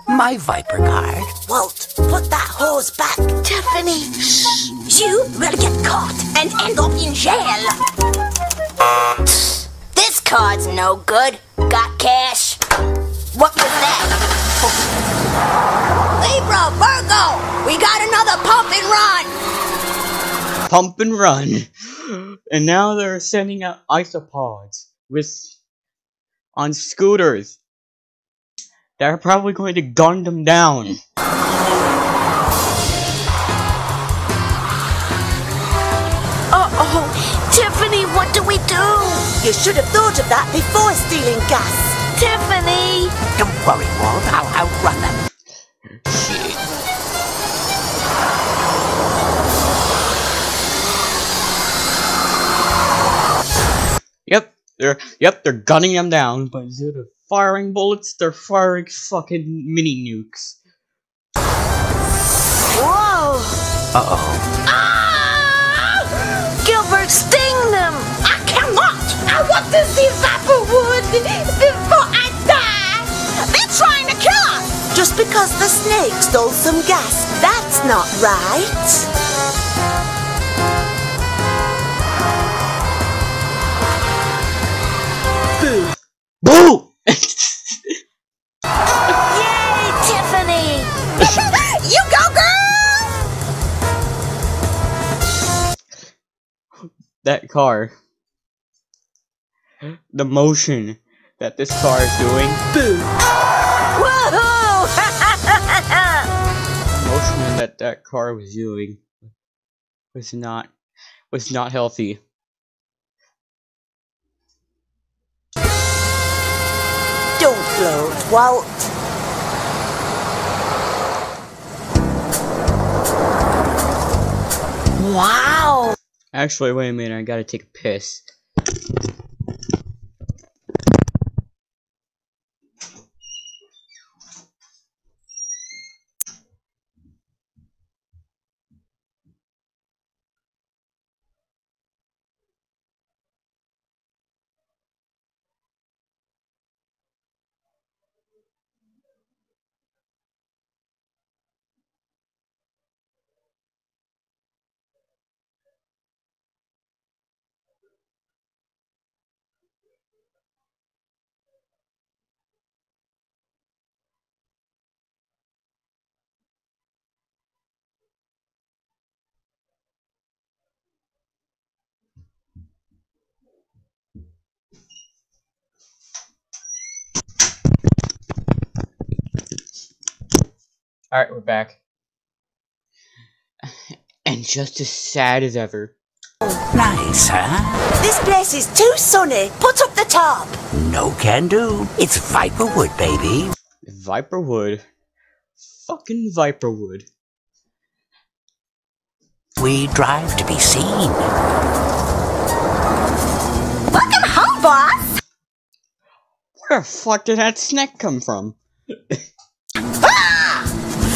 My Viper card. Walt, put that hose back. Tiffany, shh. You will get caught and end up in jail. This card's no good. Got cash? What was that? Libra, Virgo, we got another pump and run. Pump and run. And now they're sending out isopods with on scooters. They're probably going to gun them down. You should have thought of that before stealing gas. Tiffany! Don't worry, Walt. I'll outrun them. Shit. Yep, they're yep, they're gunning them down, but instead of firing bullets, they're firing fucking mini nukes. Whoa! Uh-oh. Gilbert, to see Viperwood before I die. They're trying to kill us. Just because the snake stole some gas, that's not right. Boo! Yay, Tiffany! [laughs] You go, girl. that car. The motion that this car is doing. Woohoo! motion that that car was doing was not was not healthy. Don't gloat, Walt. wow! Actually, wait a minute, I gotta take a piss. Alright, we're back. And just as sad as ever. Nice, huh? This place is too sunny. Put up the top. No can do. It's Viperwood, baby. Viperwood. Fucking Viperwood. We drive to be seen. Welcome home, boss! Where the fuck did that snack come from? [laughs]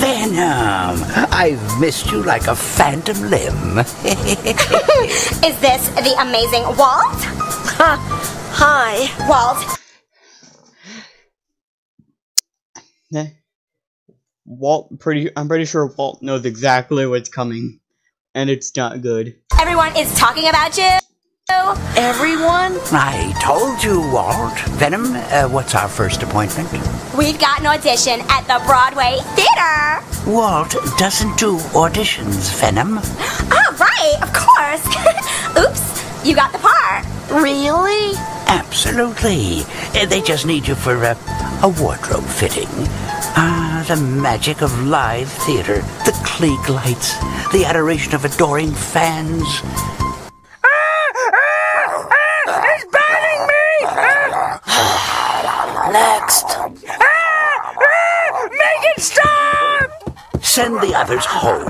Venom, I've missed you like a phantom limb. [laughs] Is this the amazing Walt? Hi. Walt, Nah. Walt pretty I'm pretty sure Walt knows exactly what's coming. And it's not good. everyone is talking about you. Everyone? I told you, Walt. Venom, uh, what's our first appointment? We've got an audition at the Broadway Theater. Walt doesn't do auditions, Venom. Oh, [gasps] right, of course. [laughs] Oops, you got the part. Really? Absolutely. Uh, They just need you for a, a wardrobe fitting. Ah, the magic of live theater. The clique lights, the adoration of adoring fans. It's biting me! Next. Make it stop! Send the others home.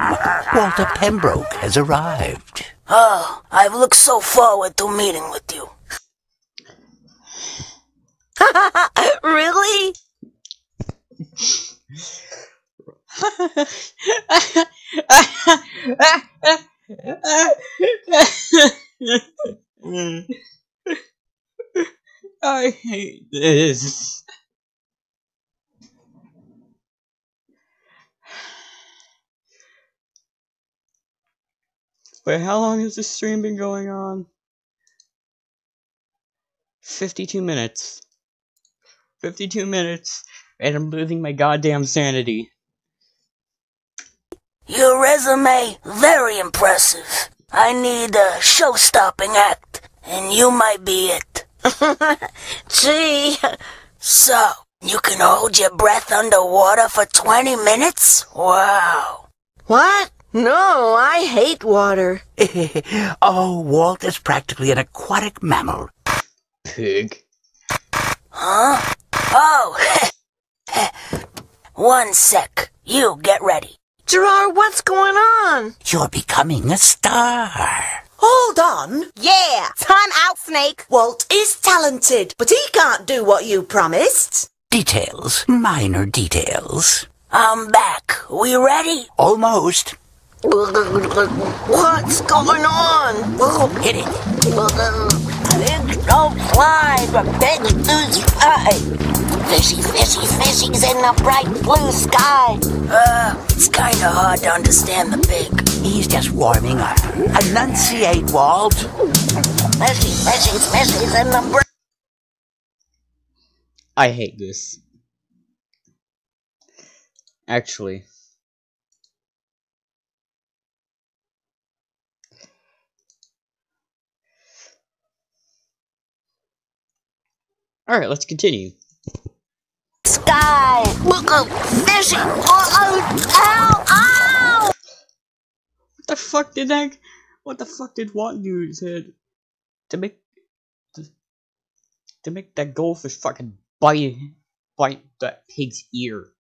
Walter Pembroke has arrived. Oh, I've looked so forward to meeting with you. [laughs] Really? [laughs] I hate this. Wait, how long has this stream been going on? 52 minutes. 52 minutes, and I'm losing my goddamn sanity. Your resume, very impressive. I need a show-stopping act, and you might be it. [laughs] Gee. So, you can hold your breath underwater for 20 minutes? Wow. What? No, I hate water. [laughs] oh, Walt is practically an aquatic mammal. Pig. Huh? Oh, [laughs] one sec. You get ready. Gerard, what's going on? You're becoming a star. Hold on. Yeah, time out, Snake. Walt is talented, but he can't do what you promised. Details, minor details. I'm back. We ready? Almost. What's going on? Hit it. Pigs don't fly, but pigs do fly. Fishy, fishy, fishies in the bright blue sky. Uh, it's kinda hard to understand the pig. He's just warming up. Enunciate, Walt. Fishy, fishies, fishies in the bright... I hate this. Actually. Alright, let's continue. sky. Look up. Oh, oh, ow, ow! What the fuck did that? What the fuck did Walt do to, to make to, to make that goldfish fucking bite bite that pig's ear?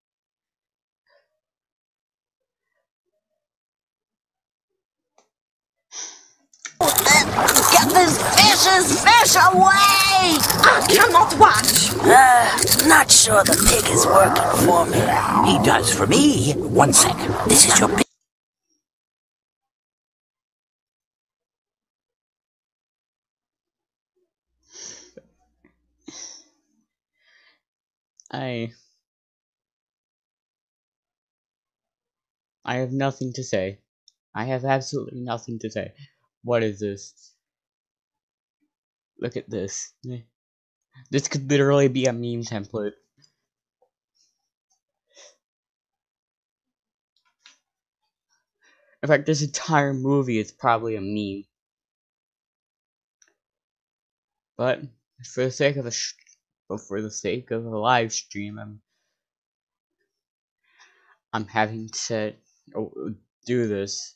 Get this fish's fish away! I cannot watch. Uh, not sure the pig is working for me. He does for me. One sec. This is your pig. I I have nothing to say. I have absolutely nothing to say. What is this? Look at this. This could literally be a meme template. In fact, this entire movie is probably a meme. But for the sake of a sh- but for the sake of a live stream, I'm I'm having to oh, do this.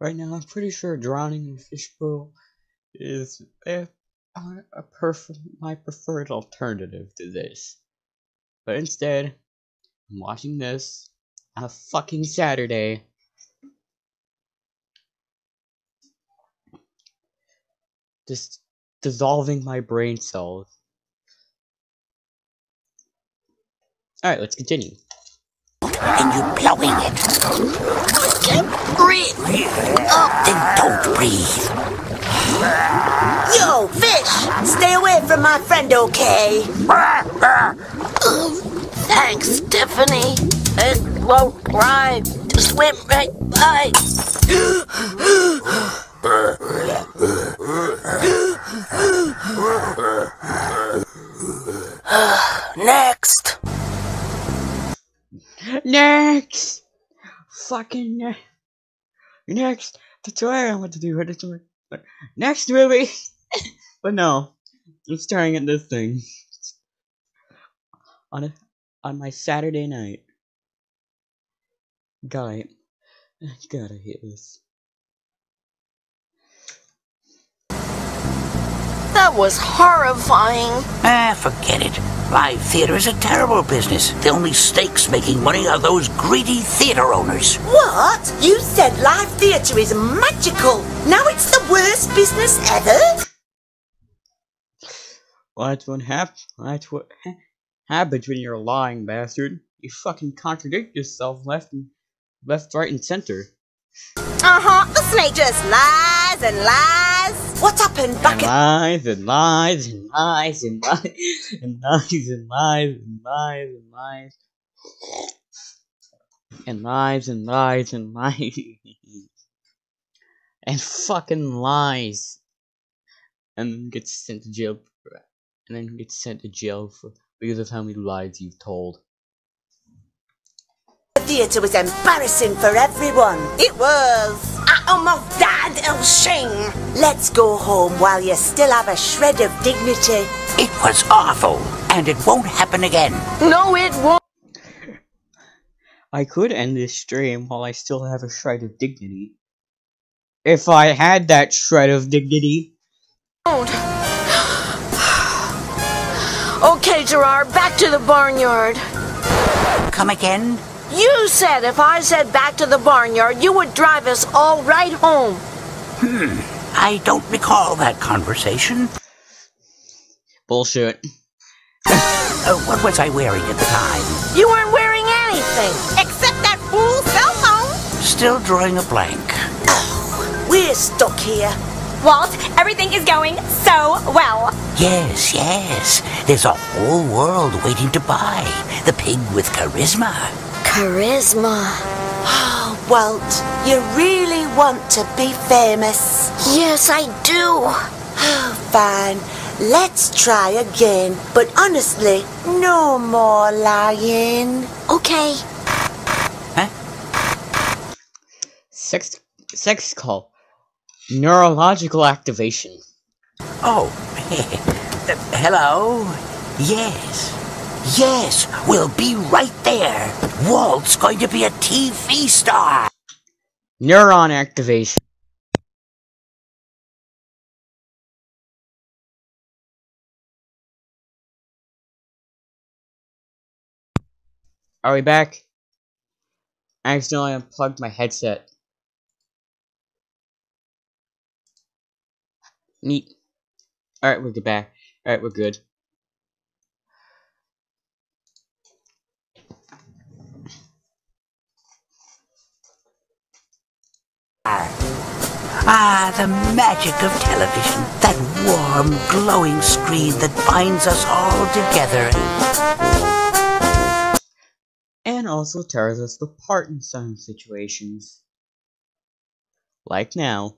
Right now, I'm pretty sure drowning in a fishbowl is a, a perf- my preferred alternative to this. But instead, I'm watching this on a fucking Saturday. Just dissolving my brain cells. Alright, let's continue. And you're blowing it. I can't breathe. Oh, Then don't breathe. Yo, fish! Stay away from my friend, okay? thanks, Tiffany. It won't try to swim right by. [sighs] Next. Next! Fucking ne- next! That's what I want to do. That's what- Next movie! [laughs] but no, I'm staring at this thing on a, on my Saturday night. Gotta, gotta hit this. That was horrifying. Ah, forget it. Live theater is a terrible business. The only stakes making money are those greedy theater owners. What? You said live theatre is magical. Now it's the worst business ever? Well, that's what hap- That's what ha- happens when you're lying bastard. You fucking contradict yourself left and left, right, and center. Uh-huh. The snake just lies and lies. What happened back and lies and lies and lies and lies and lies and lies and lies and lies and lies and lies and lies and fucking lies and then gets sent to jail and then gets sent to jail for because of how many lies you've told. The theatre was embarrassing for everyone. It was. I almost died of shame. Let's go home while you still have a shred of dignity. It was awful, and it won't happen again. No, it won't. I could end this stream while I still have a shred of dignity. If I had that shred of dignity. Okay, Gerard, back to the barnyard. Come again? You said if I said back to the barnyard, you would drive us all right home. Hmm. I don't recall that conversation. Bullshit. Uh, what was I wearing at the time? You weren't wearing anything. Except that fool cell phone. Still drawing a blank. Oh, We're stuck here. Walt, everything is going so well. Yes, yes. There's a whole world waiting to buy. The pig with charisma. Charisma. Oh, Walt, you really want to be famous. Yes, I do. Oh, fine. Let's try again. But honestly, no more lying. Okay. Sex sex call. Neurological activation. Oh, [laughs] hello? Yes. Yes, we'll be right there. Walt's going to be a TV star. Neuron activation. Are we back? I accidentally unplugged my headset. Neat. Alright, we're good back. Alright, we're good. Ah, the magic of television. That warm, glowing screen that binds us all together. And also tells us the part in some situations. Like now.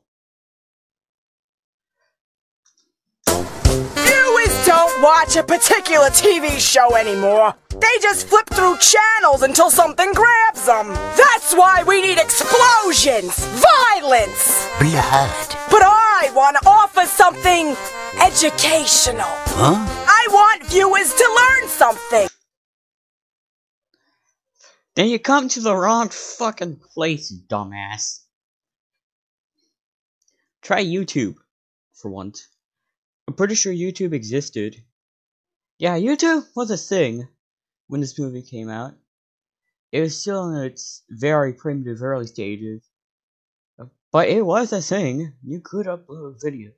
Watch a particular TV show anymore. They just flip through channels until something grabs them. That's why we need explosions, violence. Blood. But I want to offer something educational. Huh? I want viewers to learn something. Then you come to the wrong fucking place, dumbass. Try YouTube, for once. I'm pretty sure YouTube existed. Yeah, YouTube was a thing when this movie came out. It was still in its very primitive early stages. But it was a thing. You could upload a video.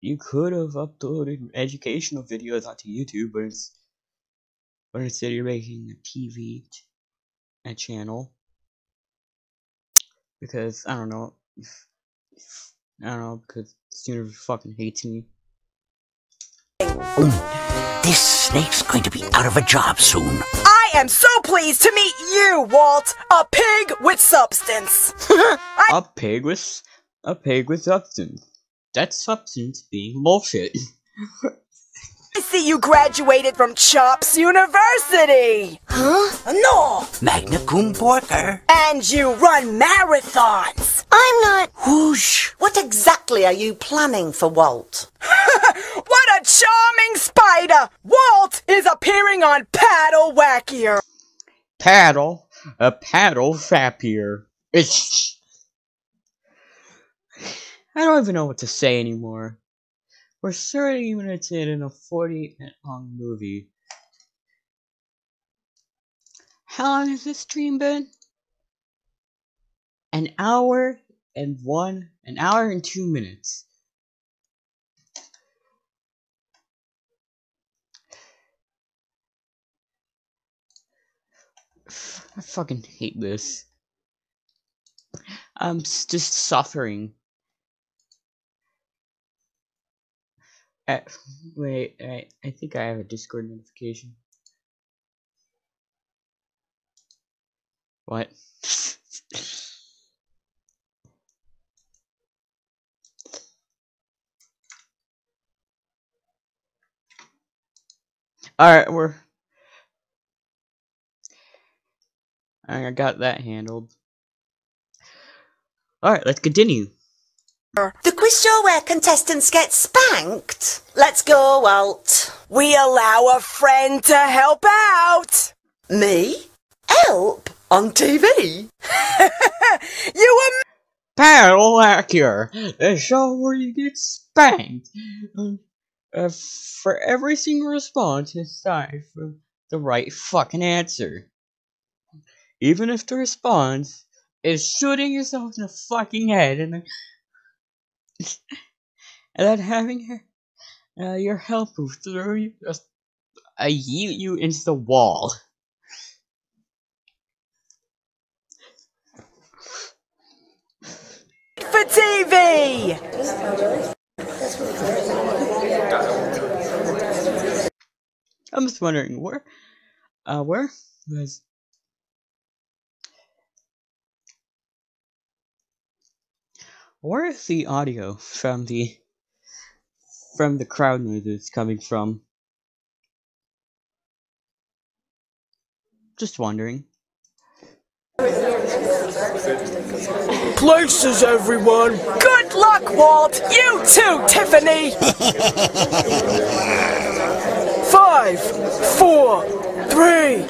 You could have uploaded educational videos onto YouTube, but it's but instead you're making a TV a channel because I don't know. I don't know because Sooner fucking hates me. [clears throat] This snake's going to be out of a job soon. I am so pleased to meet you, Walt, a pig with substance. [laughs] A pig with a pig with substance. That substance being bullshit. [laughs] I see you graduated from Chops University. Huh? No. Magna cum porker. And you run marathons. I'm not. Whoosh. What exactly are you planning for Walt? [laughs] what a charming spider! Walt is appearing on Paddle Wackier. Paddle, a paddle fappier. It's. I don't even know what to say anymore. We're 30 minutes in in a 40 minute long movie. How long has this stream been? An hour and one, an hour and two minutes. I fucking hate this. I'm just suffering. Uh, wait, I, I think I have a Discord notification. What? [laughs] Alright, we're. I got that handled. Alright, let's continue. The quiz show where contestants get spanked? Let's go, Walt. We allow a friend to help out. Me? Help? On TV? [laughs] You were Paddle Accure, the show where you get spanked. Um, Uh, for every single response, aside from the right fucking answer. Even if the response is shooting yourself in the fucking head and then, [laughs] and then having her, uh, your helper throw you, uh, uh, yeet you into the wall. for TV. I'm just wondering where, uh, where was where is the audio from the from the crowd noises coming from? Just wondering. Places, everyone. Good luck, Walt. You too, Tiffany. [laughs] Five, four, three,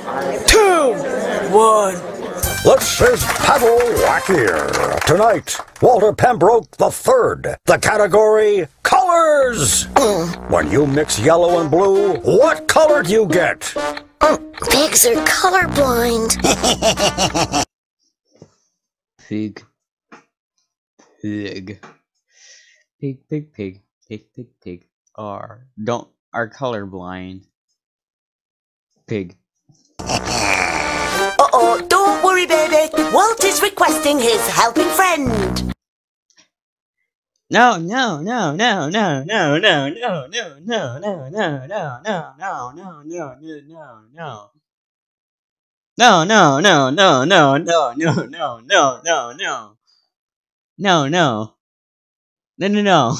two, one. This is Paddle Wackier. Tonight, Walter Pembroke the Third. The category Colors. Mm. When you mix yellow and blue, what color do you get? Oh, pigs are colorblind. [laughs] Pig. Pig. Pig, pig, pig. Pig, pig, pig. Are don't are colorblind. Pig. [laughs] Uh-oh, worry, baby. Walt is requesting his helping friend. No, no, no, no, no, no, no, no, no, no, no, no, no, no, no, no, no, no, no, no. No, no, no, no, no, no, no, no, no, no, no. No, no. No, no, no.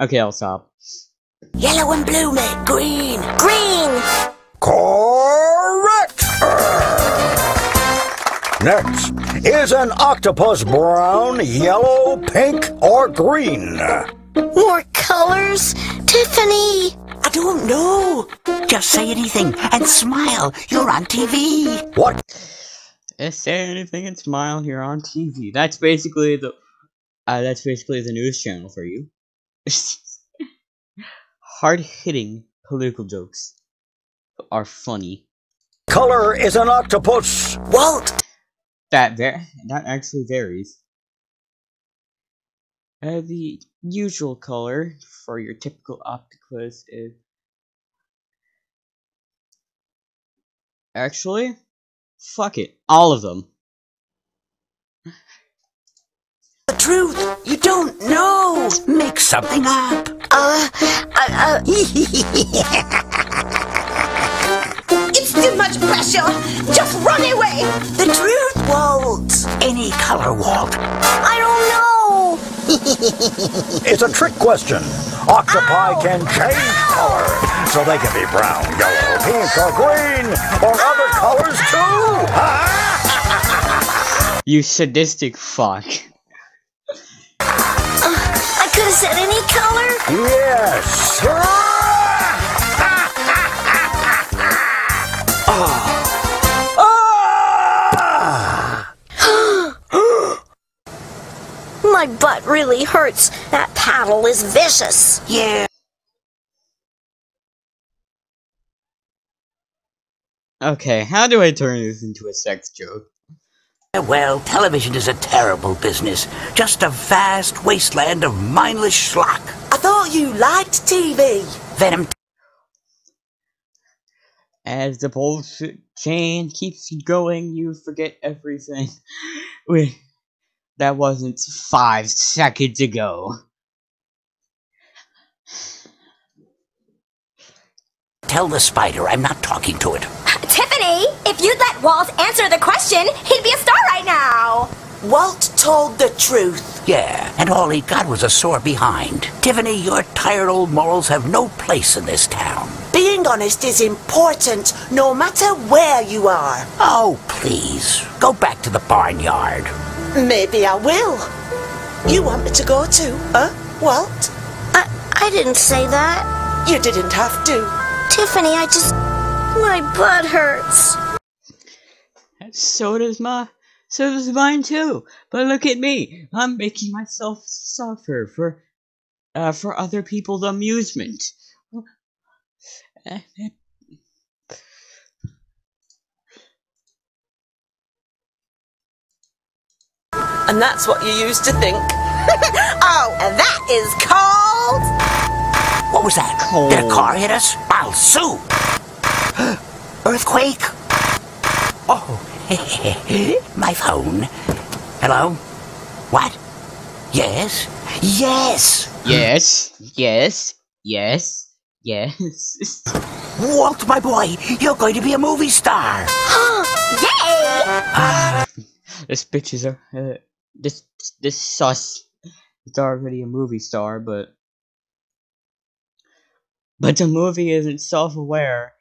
okay, I'll stop. Yellow and blue make green. Green! Correct! Next, is an octopus brown, yellow, pink, or green? More colors? Tiffany! I don't know. Just say anything and smile. You're on TV. What? Just say anything and smile You're on TV. That's basically the uh, that's basically the news channel for you. [laughs] Hard hitting political jokes are funny. Color is an octopus. Walt, That va- that actually varies. Uh, the usual color for your typical octopus is actually fuck it, all of them. the truth. You don't know. Make something up. Uh, uh, uh, [laughs] It's too much pressure. Just run away. The truth, Walt. Any color, Walt. I don't know! [laughs] It's a trick question. Octopi can change color, so they can be brown, yellow, pink, or green, or other colors too. [laughs] You sadistic fuck. Uh, I could have said any color? yes. My butt really hurts. That paddle is vicious. Yeah. Okay, how do I turn this into a sex joke? Well, television is a terrible business. Just a vast wasteland of mindless schlock. I thought you liked TV. Venom As the bullshit chain keeps going, you forget everything. [laughs] Wait, that wasn't five seconds ago. Tell the spider I'm not talking to it. Tiffany, if you'd let Walt answer the question, he'd be a star right now. Walt told the truth. Yeah, and all he got was a sore behind. Tiffany, your tired old morals have no place in this town. Being honest is important, no matter where you are. Oh, please. Go back to the barnyard. Maybe I will. You want me to go too, huh, Walt? I, I didn't say that. You didn't have to. Tiffany, I just. My butt hurts. So does my, so does mine too. But look at me, I'm making myself suffer for, uh, for other people's amusement. And that's what you used to think. [laughs] Oh, and that is called. What was that? Cold. Did a car hit us? I'll sue. [gasps] Earthquake? Oh, [laughs] my phone. Hello? What? Yes? Yes! Yes, yes, yes, yes. Walt, my boy, you're going to be a movie star. [gasps] Yay! [laughs] this bitch is a, uh, this, this sus is already a movie star, but, but the movie isn't self-aware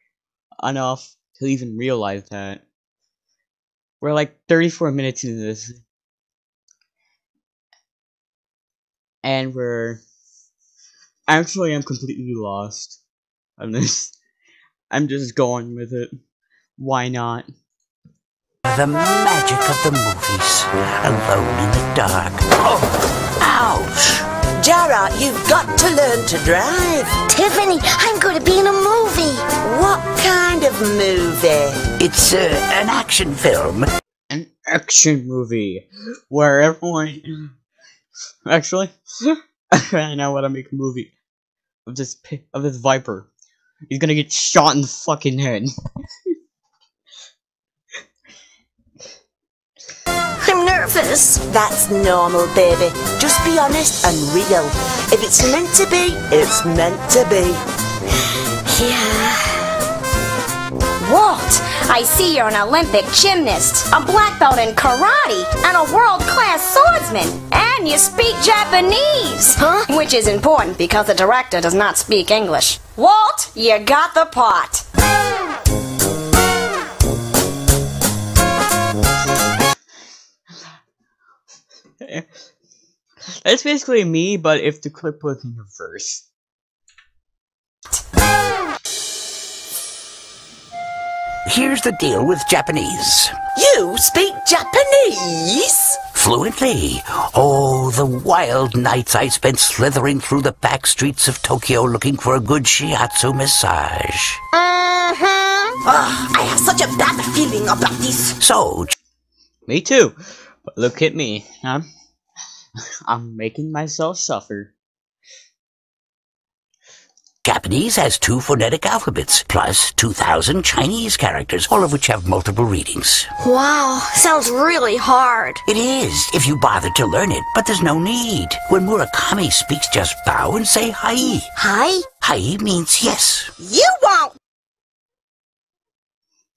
enough to even realize that. We're like 34 minutes into this. And we're actually I'm completely lost on this. [laughs] I'm just going with it. Why not? The magic of the movies. Alone in the dark. Oh, ouch! Jara, you've got to learn to drive. Tiffany, I'm going to be in a movie. What kind of movie? It's uh, an action film. An action movie where everyone actually [laughs] I know what I make a movie of this of this viper. He's gonna get shot in the fucking head. I'm nervous. That's normal, baby. Just be honest and real. If it's meant to be, it's meant to be. Yeah. Walt, I see you're an Olympic gymnast, a black belt in karate, and a world-class swordsman. And you speak Japanese. Huh? Which is important because the director does not speak English. Walt, you got the part. [laughs] That's basically me, but if the clip was in reverse. Here's the deal with Japanese. You speak Japanese? Fluently. Oh, the wild nights I spent slithering through the back streets of Tokyo looking for a good shiatsu massage. Uh-huh. Ugh, I have such a bad feeling about this. So, Me too. But look at me. I'm I'm making myself suffer. Japanese has two phonetic alphabets, plus 2,000 Chinese characters, all of which have multiple readings. Wow, sounds really hard. It is, if you bother to learn it, but there's no need. When Murakami speaks, just bow and say hi. Hi? Hi means yes. You won't.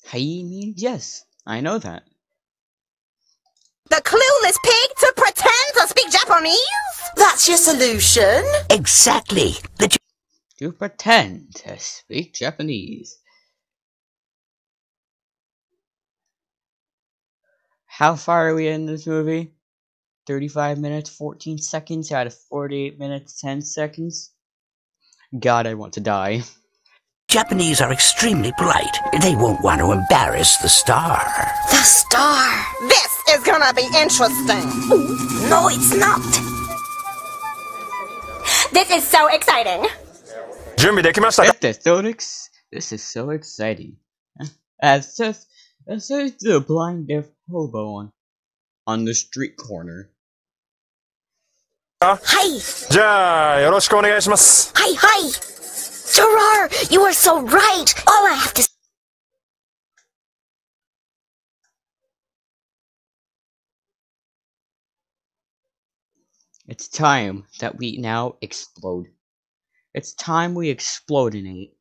Hi means yes. I know that. The clueless pig to pretend to speak Japanese? That's your solution? Exactly. The To pretend to speak Japanese. How far are we in this movie? 35 minutes, 14 seconds out of 48 minutes, 10 seconds? God, I want to die. Japanese are extremely polite. They won't want to embarrass the star. The star. This is gonna be interesting. No, it's not. This is so exciting. 準備できましたか This is so, ex- this is so exciting. As says, as says the blind deaf hobo on, on the street corner. はい。じゃあ、よろしくお願いします。Hi, hi. Gerard, you are so right. All I have to It's time that we now explode. It's time we explodinate.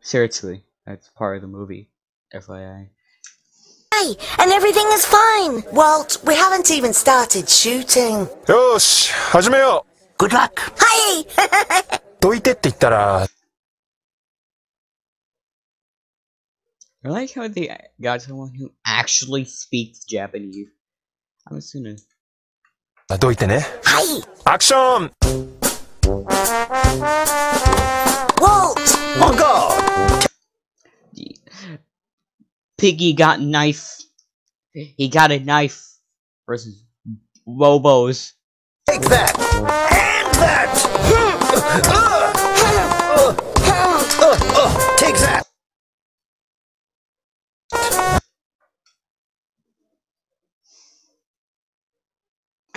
Seriously, that's part of the movie. FYI. Hi, and everything is fine. Walt, we haven't even started shooting. よーし、始めよ Good luck. Hi. う。[laughs] どいてって言ったら、 I like how they got someone who actually speaks Japanese. conhecimento. Tá doida, né? Ai! Action! Whoa! Oh! Piggy got knife. He got a knife versus Robo's. Take that! And that! [laughs]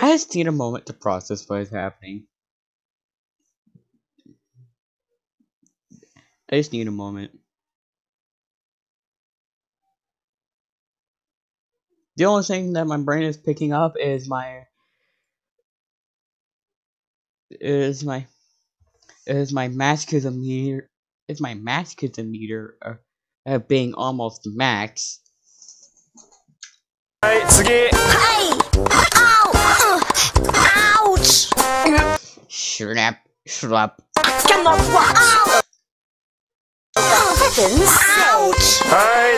I just need a moment to process what is happening. I just need a moment. The only thing that my brain is picking up is my is my is my masochism meter is my masochism meter of uh, being almost max. Hi. Snap, slap. I cannot watch! Oh, Ouch! Hey!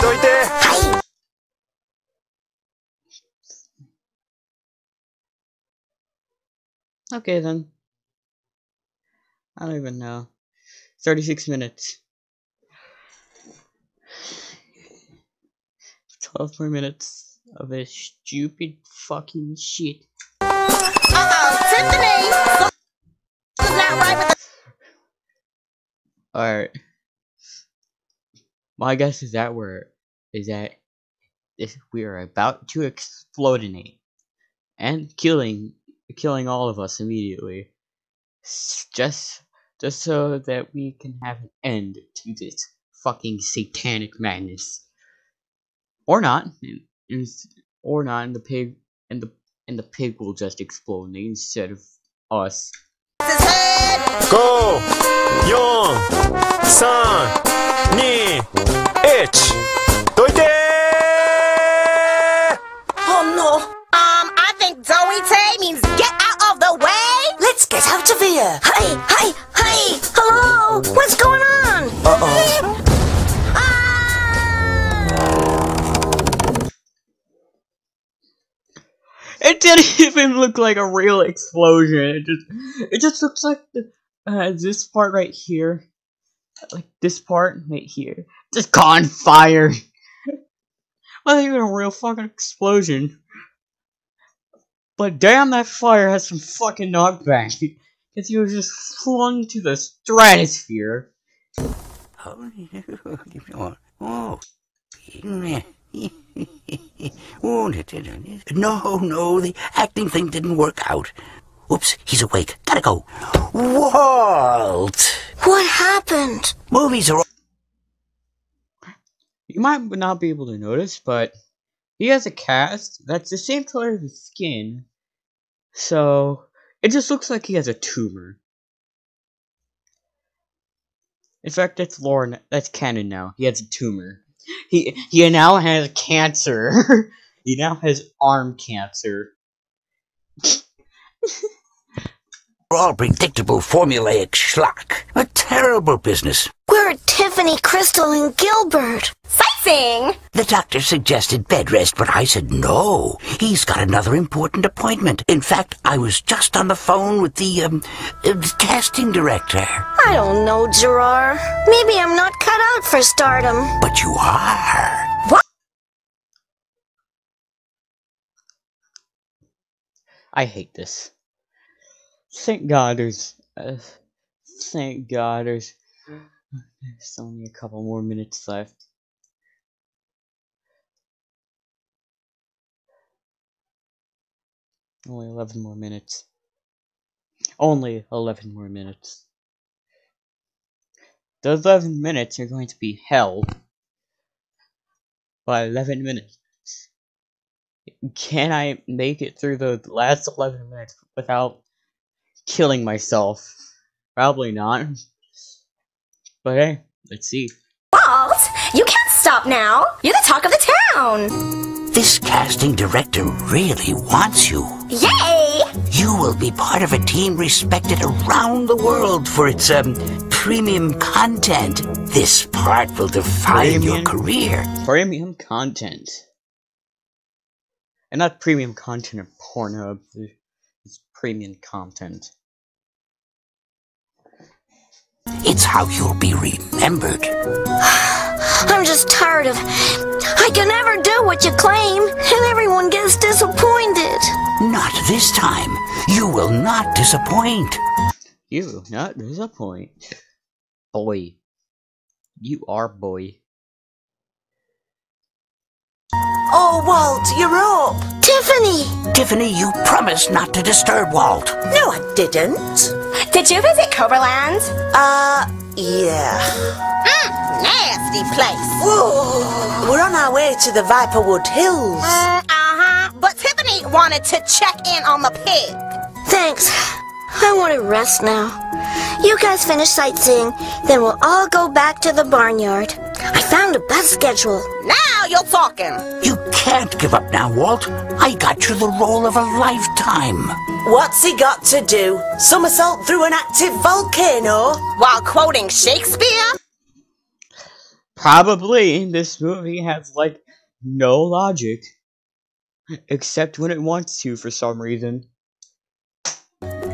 Okay then. I don't even know. 36 minutes. 12 more minutes of this stupid fucking shit. Uh oh, Alright. My guess is that we're is that this we are about to explodinate and killing killing all of us immediately. Just just so that we can have an end to this fucking satanic madness. Or not. Or not and the pig and the and the pig will just explode instead of us. Go, yon, san, ni, Oh no. Um, I think doite means get out of the way. Let's get out of here. Hey, hey, hey. Hello. What's going on? Uh-oh. It didn't [laughs] even look like a real explosion. It just, it just looks like the, uh, this part right here, like this part right here, just caught on fire. [laughs] Not even a real fucking explosion. But damn, that fire has some fucking knockback. Because he was just flung to the stratosphere. [laughs] Oh, oh. [laughs] oh, no, no, the acting thing didn't work out. Oops, he's awake. Gotta go. Walt! What happened? Movies are. You might not be able to notice, but he has a cast that's the same color as his skin. So, it just looks like he has a tumor. In fact, that's Lauren. That's canon now. He has a tumor. He he now has cancer. [laughs] he now has arm cancer. all predictable formulaic schlock. A terrible business. We're Tiffany, Crystal, and Gilbert? Sightseeing! The doctor suggested bed rest, but I said no. He's got another important appointment. In fact, I was just on the phone with the, um, uh, casting director. I don't know, Gerard. Maybe I'm not cut out for stardom. But you are. What? I hate this. Thank God there's. Uh, thank God there's. There's only a couple more minutes left. Only 11 more minutes. Only 11 more minutes. The 11 minutes are going to be hell. By 11 minutes. Can I make it through the last 11 minutes without killing myself? Probably not. But hey, let's see. Walt, you can't stop now. You're the talk of the town. This casting director really wants you. Yay! You will be part of a team respected around the world for its um, premium content. This part will define your career. Premium content. And not premium content of Pornhub. It's premium content. It's how you'll be remembered. [sighs] [sighs] [sighs] I'm just tired of. I can never do what you claim, and everyone gets disappointed. Not this time. You will not disappoint. You will not disappoint. Boy. You are boy. Oh, Walt, you're up. Tiffany! Tiffany, you promised not to disturb Walt. No, I didn't. Did you visit Coverland? Uh, yeah. Mm, nasty place. Whoa. We're on our way to the Viperwood Hills. Mm, uh-huh. But Tiffany wanted to check in on the pig. Thanks. I want to rest now. You guys finish sightseeing, then we'll all go back to the barnyard. I found a bus schedule. Now you're talking. You can't give up now, Walt. I got you the role of a lifetime. What's he got to do? Somersault through an active volcano? While quoting Shakespeare? Probably this movie has like no logic. Except when it wants to for some reason.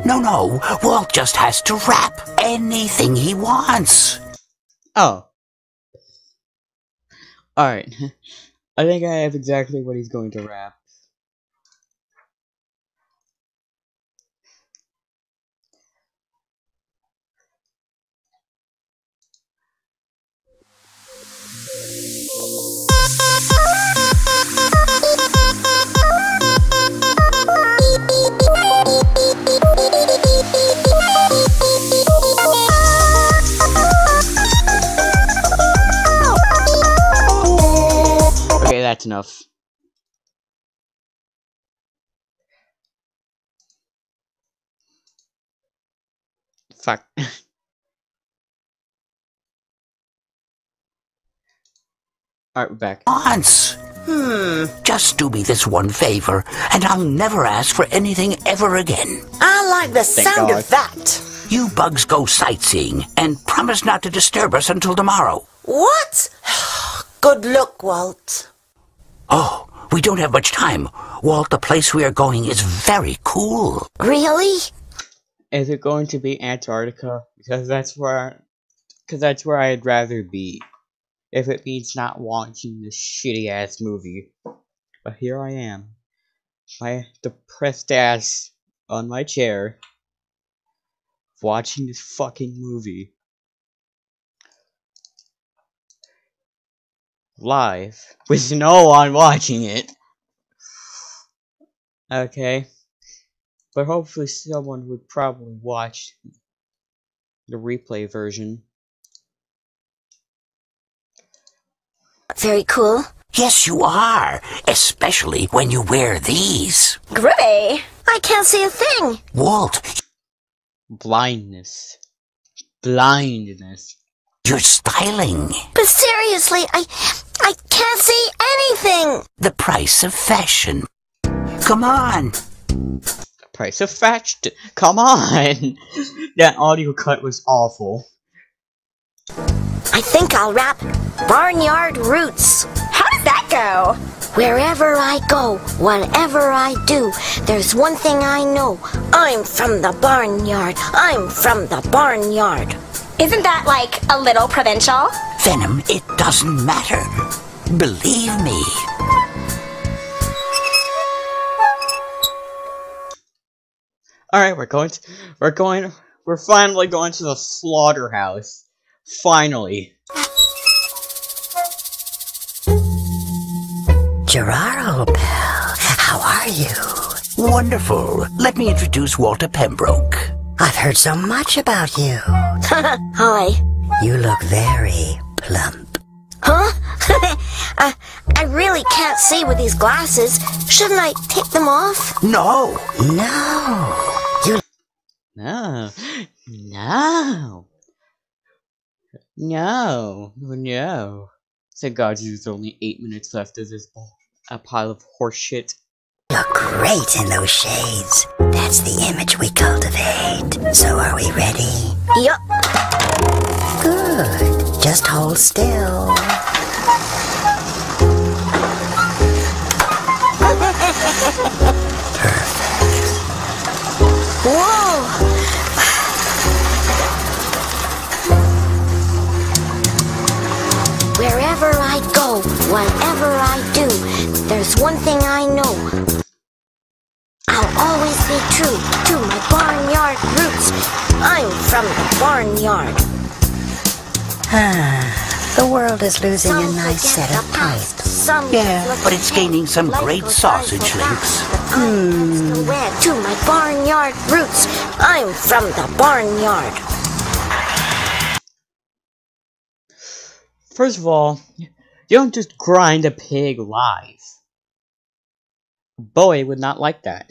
No, no. Walt just has to rap anything he wants. Oh. Alright. [laughs] I think I have exactly what he's going to rap. That's enough. Fuck. [laughs] Alright, we're back. Once. Hmm. Just do me this one favor, and I'll never ask for anything ever again. I like the sound God. of that. You bugs go sightseeing, and promise not to disturb us until tomorrow. What? [sighs] Good luck, Walt. Oh, we don't have much time. Walt, the place we are going is very cool. Really? Is it going to be Antarctica? Because that's where, because that's where I'd rather be. If it means not watching this shitty ass movie. But here I am, my depressed ass on my chair, watching this fucking movie. Live, with no one watching it. Okay. But hopefully someone would probably watch the replay version. Very cool. Yes, you are, especially when you wear these. Groovy. I can't see a thing. Walt, Blindness. Blindness. you're styling. But seriously, I I can't see anything. The price of fashion. Come on. The price of fetched. Come on! [laughs] that audio cut was awful. I think I'll rap Barnyard Roots. How did that go? Wherever I go, whatever I do, there's one thing I know. I'm from the barnyard. I'm from the barnyard. Isn't that like a little provincial? Venom, it doesn't matter. Believe me. Alright, we're going to, we're going, we're finally going to the slaughterhouse. Finally. Gerardo, pal, how are you? Wonderful. Let me introduce Walter Pembroke. I've heard so much about you. [laughs] Hi. You look very plump. Huh? [laughs] I, I really can't see with these glasses. Shouldn't I take them off? No. No. You No. No. No. No. Thank God there's only eight minutes left of this ball. A pile of horse shit. look great in those shades. That's the image we cultivate. So are we ready? Yup. Good. Just hold still. Whoa! Wherever I go, whatever I do, there's one thing I know. I'll always be true to my barnyard roots. I'm from the barnyard. [sighs] [sighs] The world is losing Some a nice set of pipes. Some Yeah, but it's gaining some Life great sausage links. fast that I'm still wed to my barnyard roots. I'm from the barnyard. First of all, you don't just grind a pig live. Bowie would not like that.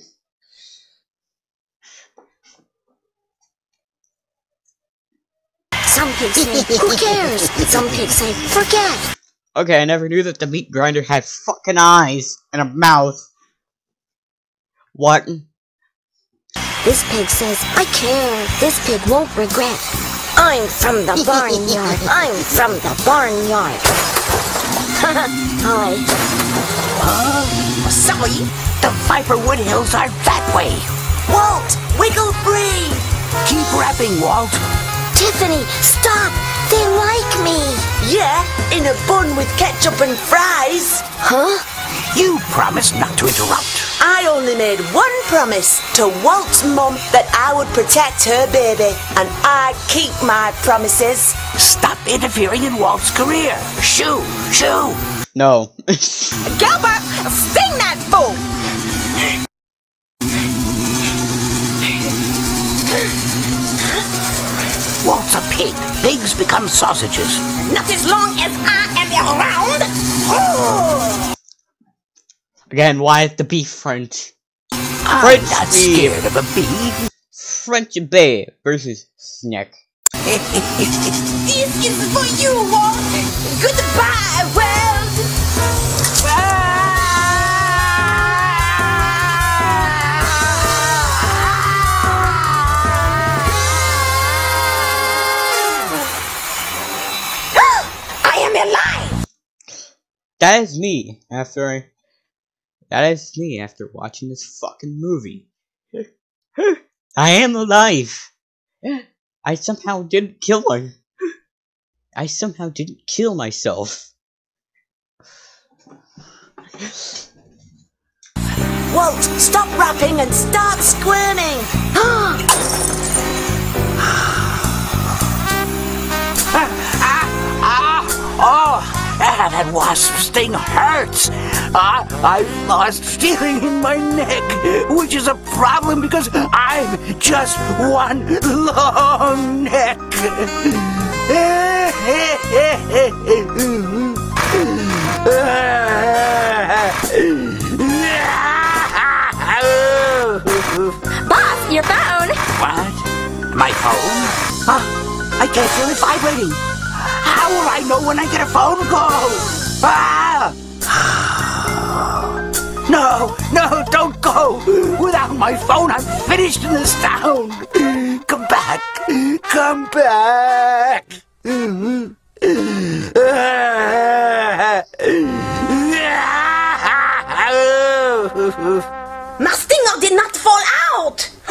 Some pigs say, who cares? Some pigs say, forget. Okay, I never knew that the meat grinder had fucking eyes and a mouth. What? This pig says, I care. This pig won't regret. I'm from the [laughs] barnyard. I'm from the barnyard. [laughs] Hi. Uh, Sorry, the Viperwood Hills are that way. Walt, wiggle free. Keep rapping, Walt. Tiffany, stop. They like me. Yeah, in a bun with ketchup and fries. Huh? You promised not to interrupt. I only made one promise to Walt's mum that I would protect her baby, and I keep my promises. Stop interfering in Walt's career. Shoo, shoo. No. Gilbert, A pig. Pigs become sausages. Not as long as I am around! Oh. Again, why is the beef French? I'm French not beef. scared of a bee. French bear versus snack. [laughs] This is for you, Walt! Goodbye, That is me after I. That is me after watching this fucking movie. I am alive. I somehow didn't kill my. I somehow didn't kill myself. Walt, stop rapping and start squirming. [gasps] [gasps] [gasps] ah, that wasp sting hurts. Ah, I've lost feeling in my neck, which is a problem because I'm just one long neck. Boss, your phone! What? My phone? Huh? I can't feel it vibrating. How will I know when I get a phone call? Ah! [sighs] No, no, don't go! Without my phone, I'm finished in this town! Come back! Come back! My stinger did not fall out! [gasps]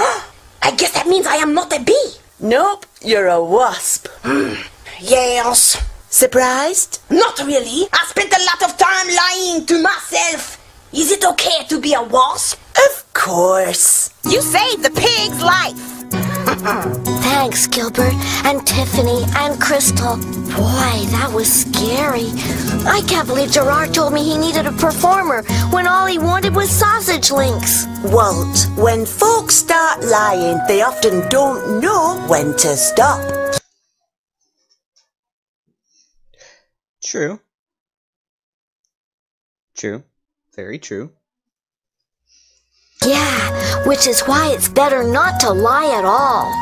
I guess that means I am not a bee. Nope, you're a wasp. [gasps] Yes. Surprised? Not really. I spent a lot of time lying to myself. Is it okay to be a wasp? Of course. You saved the pig's life. [laughs] Thanks, Gilbert, and Tiffany, and Crystal. Boy, that was scary. I can't believe Gerard told me he needed a performer when all he wanted was sausage links. Walt, when folks start lying, they often don't know when to stop. True. True. Very true. Yeah, which is why it's better not to lie at all.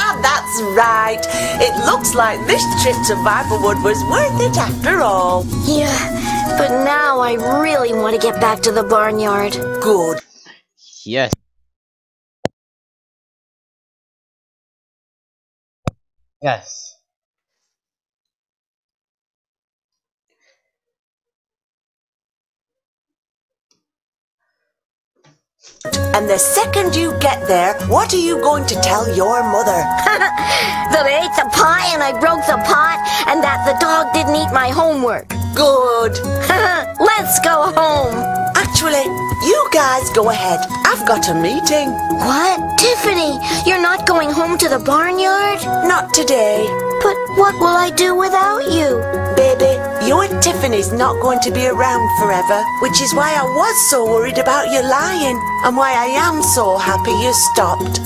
[laughs] [laughs] That's right. It looks like this trip to Viperwood was worth it after all. Yeah, but now I really want to get back to the barnyard. Good. Yes. Yes. And the second you get there, what are you going to tell your mother? [laughs] that I ate the pie and I broke the pot, and that the dog didn't eat my homework. Good. [laughs] Let's go home. Actually, you guys go ahead. I've got a meeting. What? Tiffany, you're not going home to the barnyard? Not today. But what will I do without you? Baby, you and Tiffany's not going to be around forever, which is why I was so worried about you lying, and why I am so happy you stopped.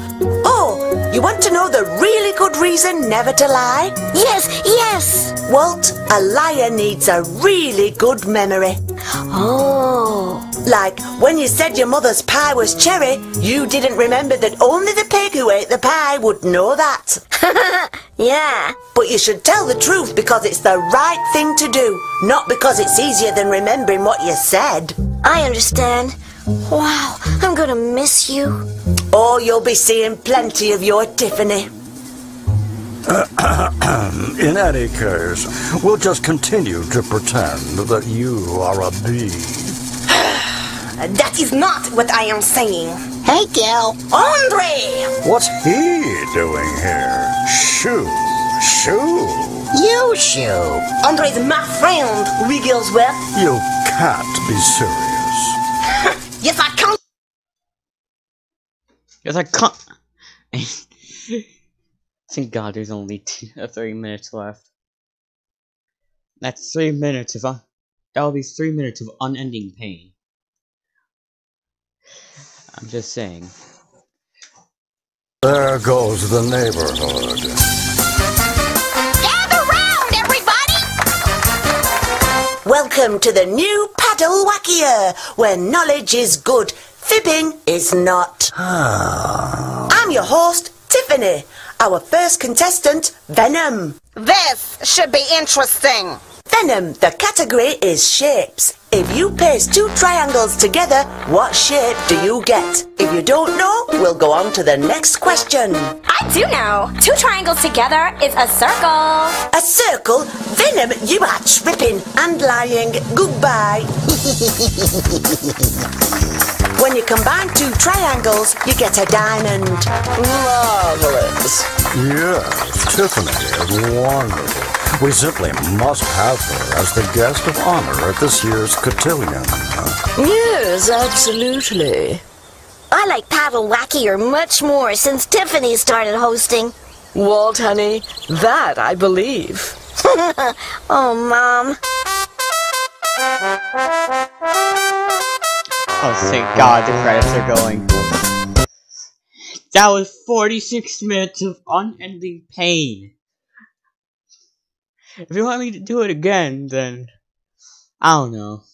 Oh, you want to know the really good reason never to lie? Yes, yes. Walt, a liar needs a really good memory. Oh. Like when you said your mother's pie was cherry, you didn't remember that only the pig who ate the pie would know that. [laughs] yeah. But you should tell the truth because it's the right thing to do, not because it's easier than remembering what you said. I understand. Wow, I'm gonna miss you. Oh, you'll be seeing plenty of your Tiffany. [clears throat] In any case, we'll just continue to pretend that you are a bee. [sighs] That is not what I am saying. Hey, Gil. Andre! What's he doing here? Shoo, shoo. You shoot. Andre is my friend, Wigglesworth. You can't be serious. [laughs] Yes, I can't. Yes, I can't. Thank God there's only two, uh, three minutes left. That's three minutes of un- that'll be three minutes of unending pain. I'm just saying. There goes the neighborhood. Gather round, everybody. Welcome to the new Paddle Wackier, where knowledge is good, fibbing is not. Ah. I'm your host, Tiffany. Our first contestant, Venom. This should be interesting. Venom, the category is shapes. If you paste two triangles together, what shape do you get? If you don't know, we'll go on to the next question. I do know. Two triangles together is a circle. A circle? Venom, you are tripping and lying. Goodbye. [laughs] when you combine two triangles, you get a diamond. Marvelous. Yes, Tiffany is wonderful. We simply must have her as the guest of honor at this year's cotillion. Yes, absolutely. I like Paddle Wackier much more since Tiffany started hosting. Walt, honey, that I believe. [laughs] oh, Mom. Oh, thank God the credits are going. That was 46 minutes of unending pain. If you want me to do it again, then I don't know.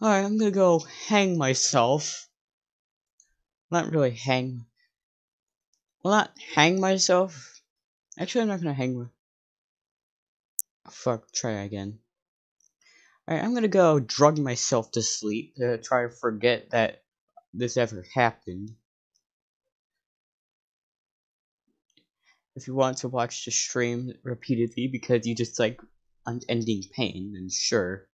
Alright, I'm gonna go hang myself. Not really hang. Well, not hang myself. Actually, I'm not gonna hang my. Fuck, try again. Alright, I'm gonna go drug myself to sleep to try to forget that this ever happened. If you want to watch the stream repeatedly because you just like unending pain, then sure.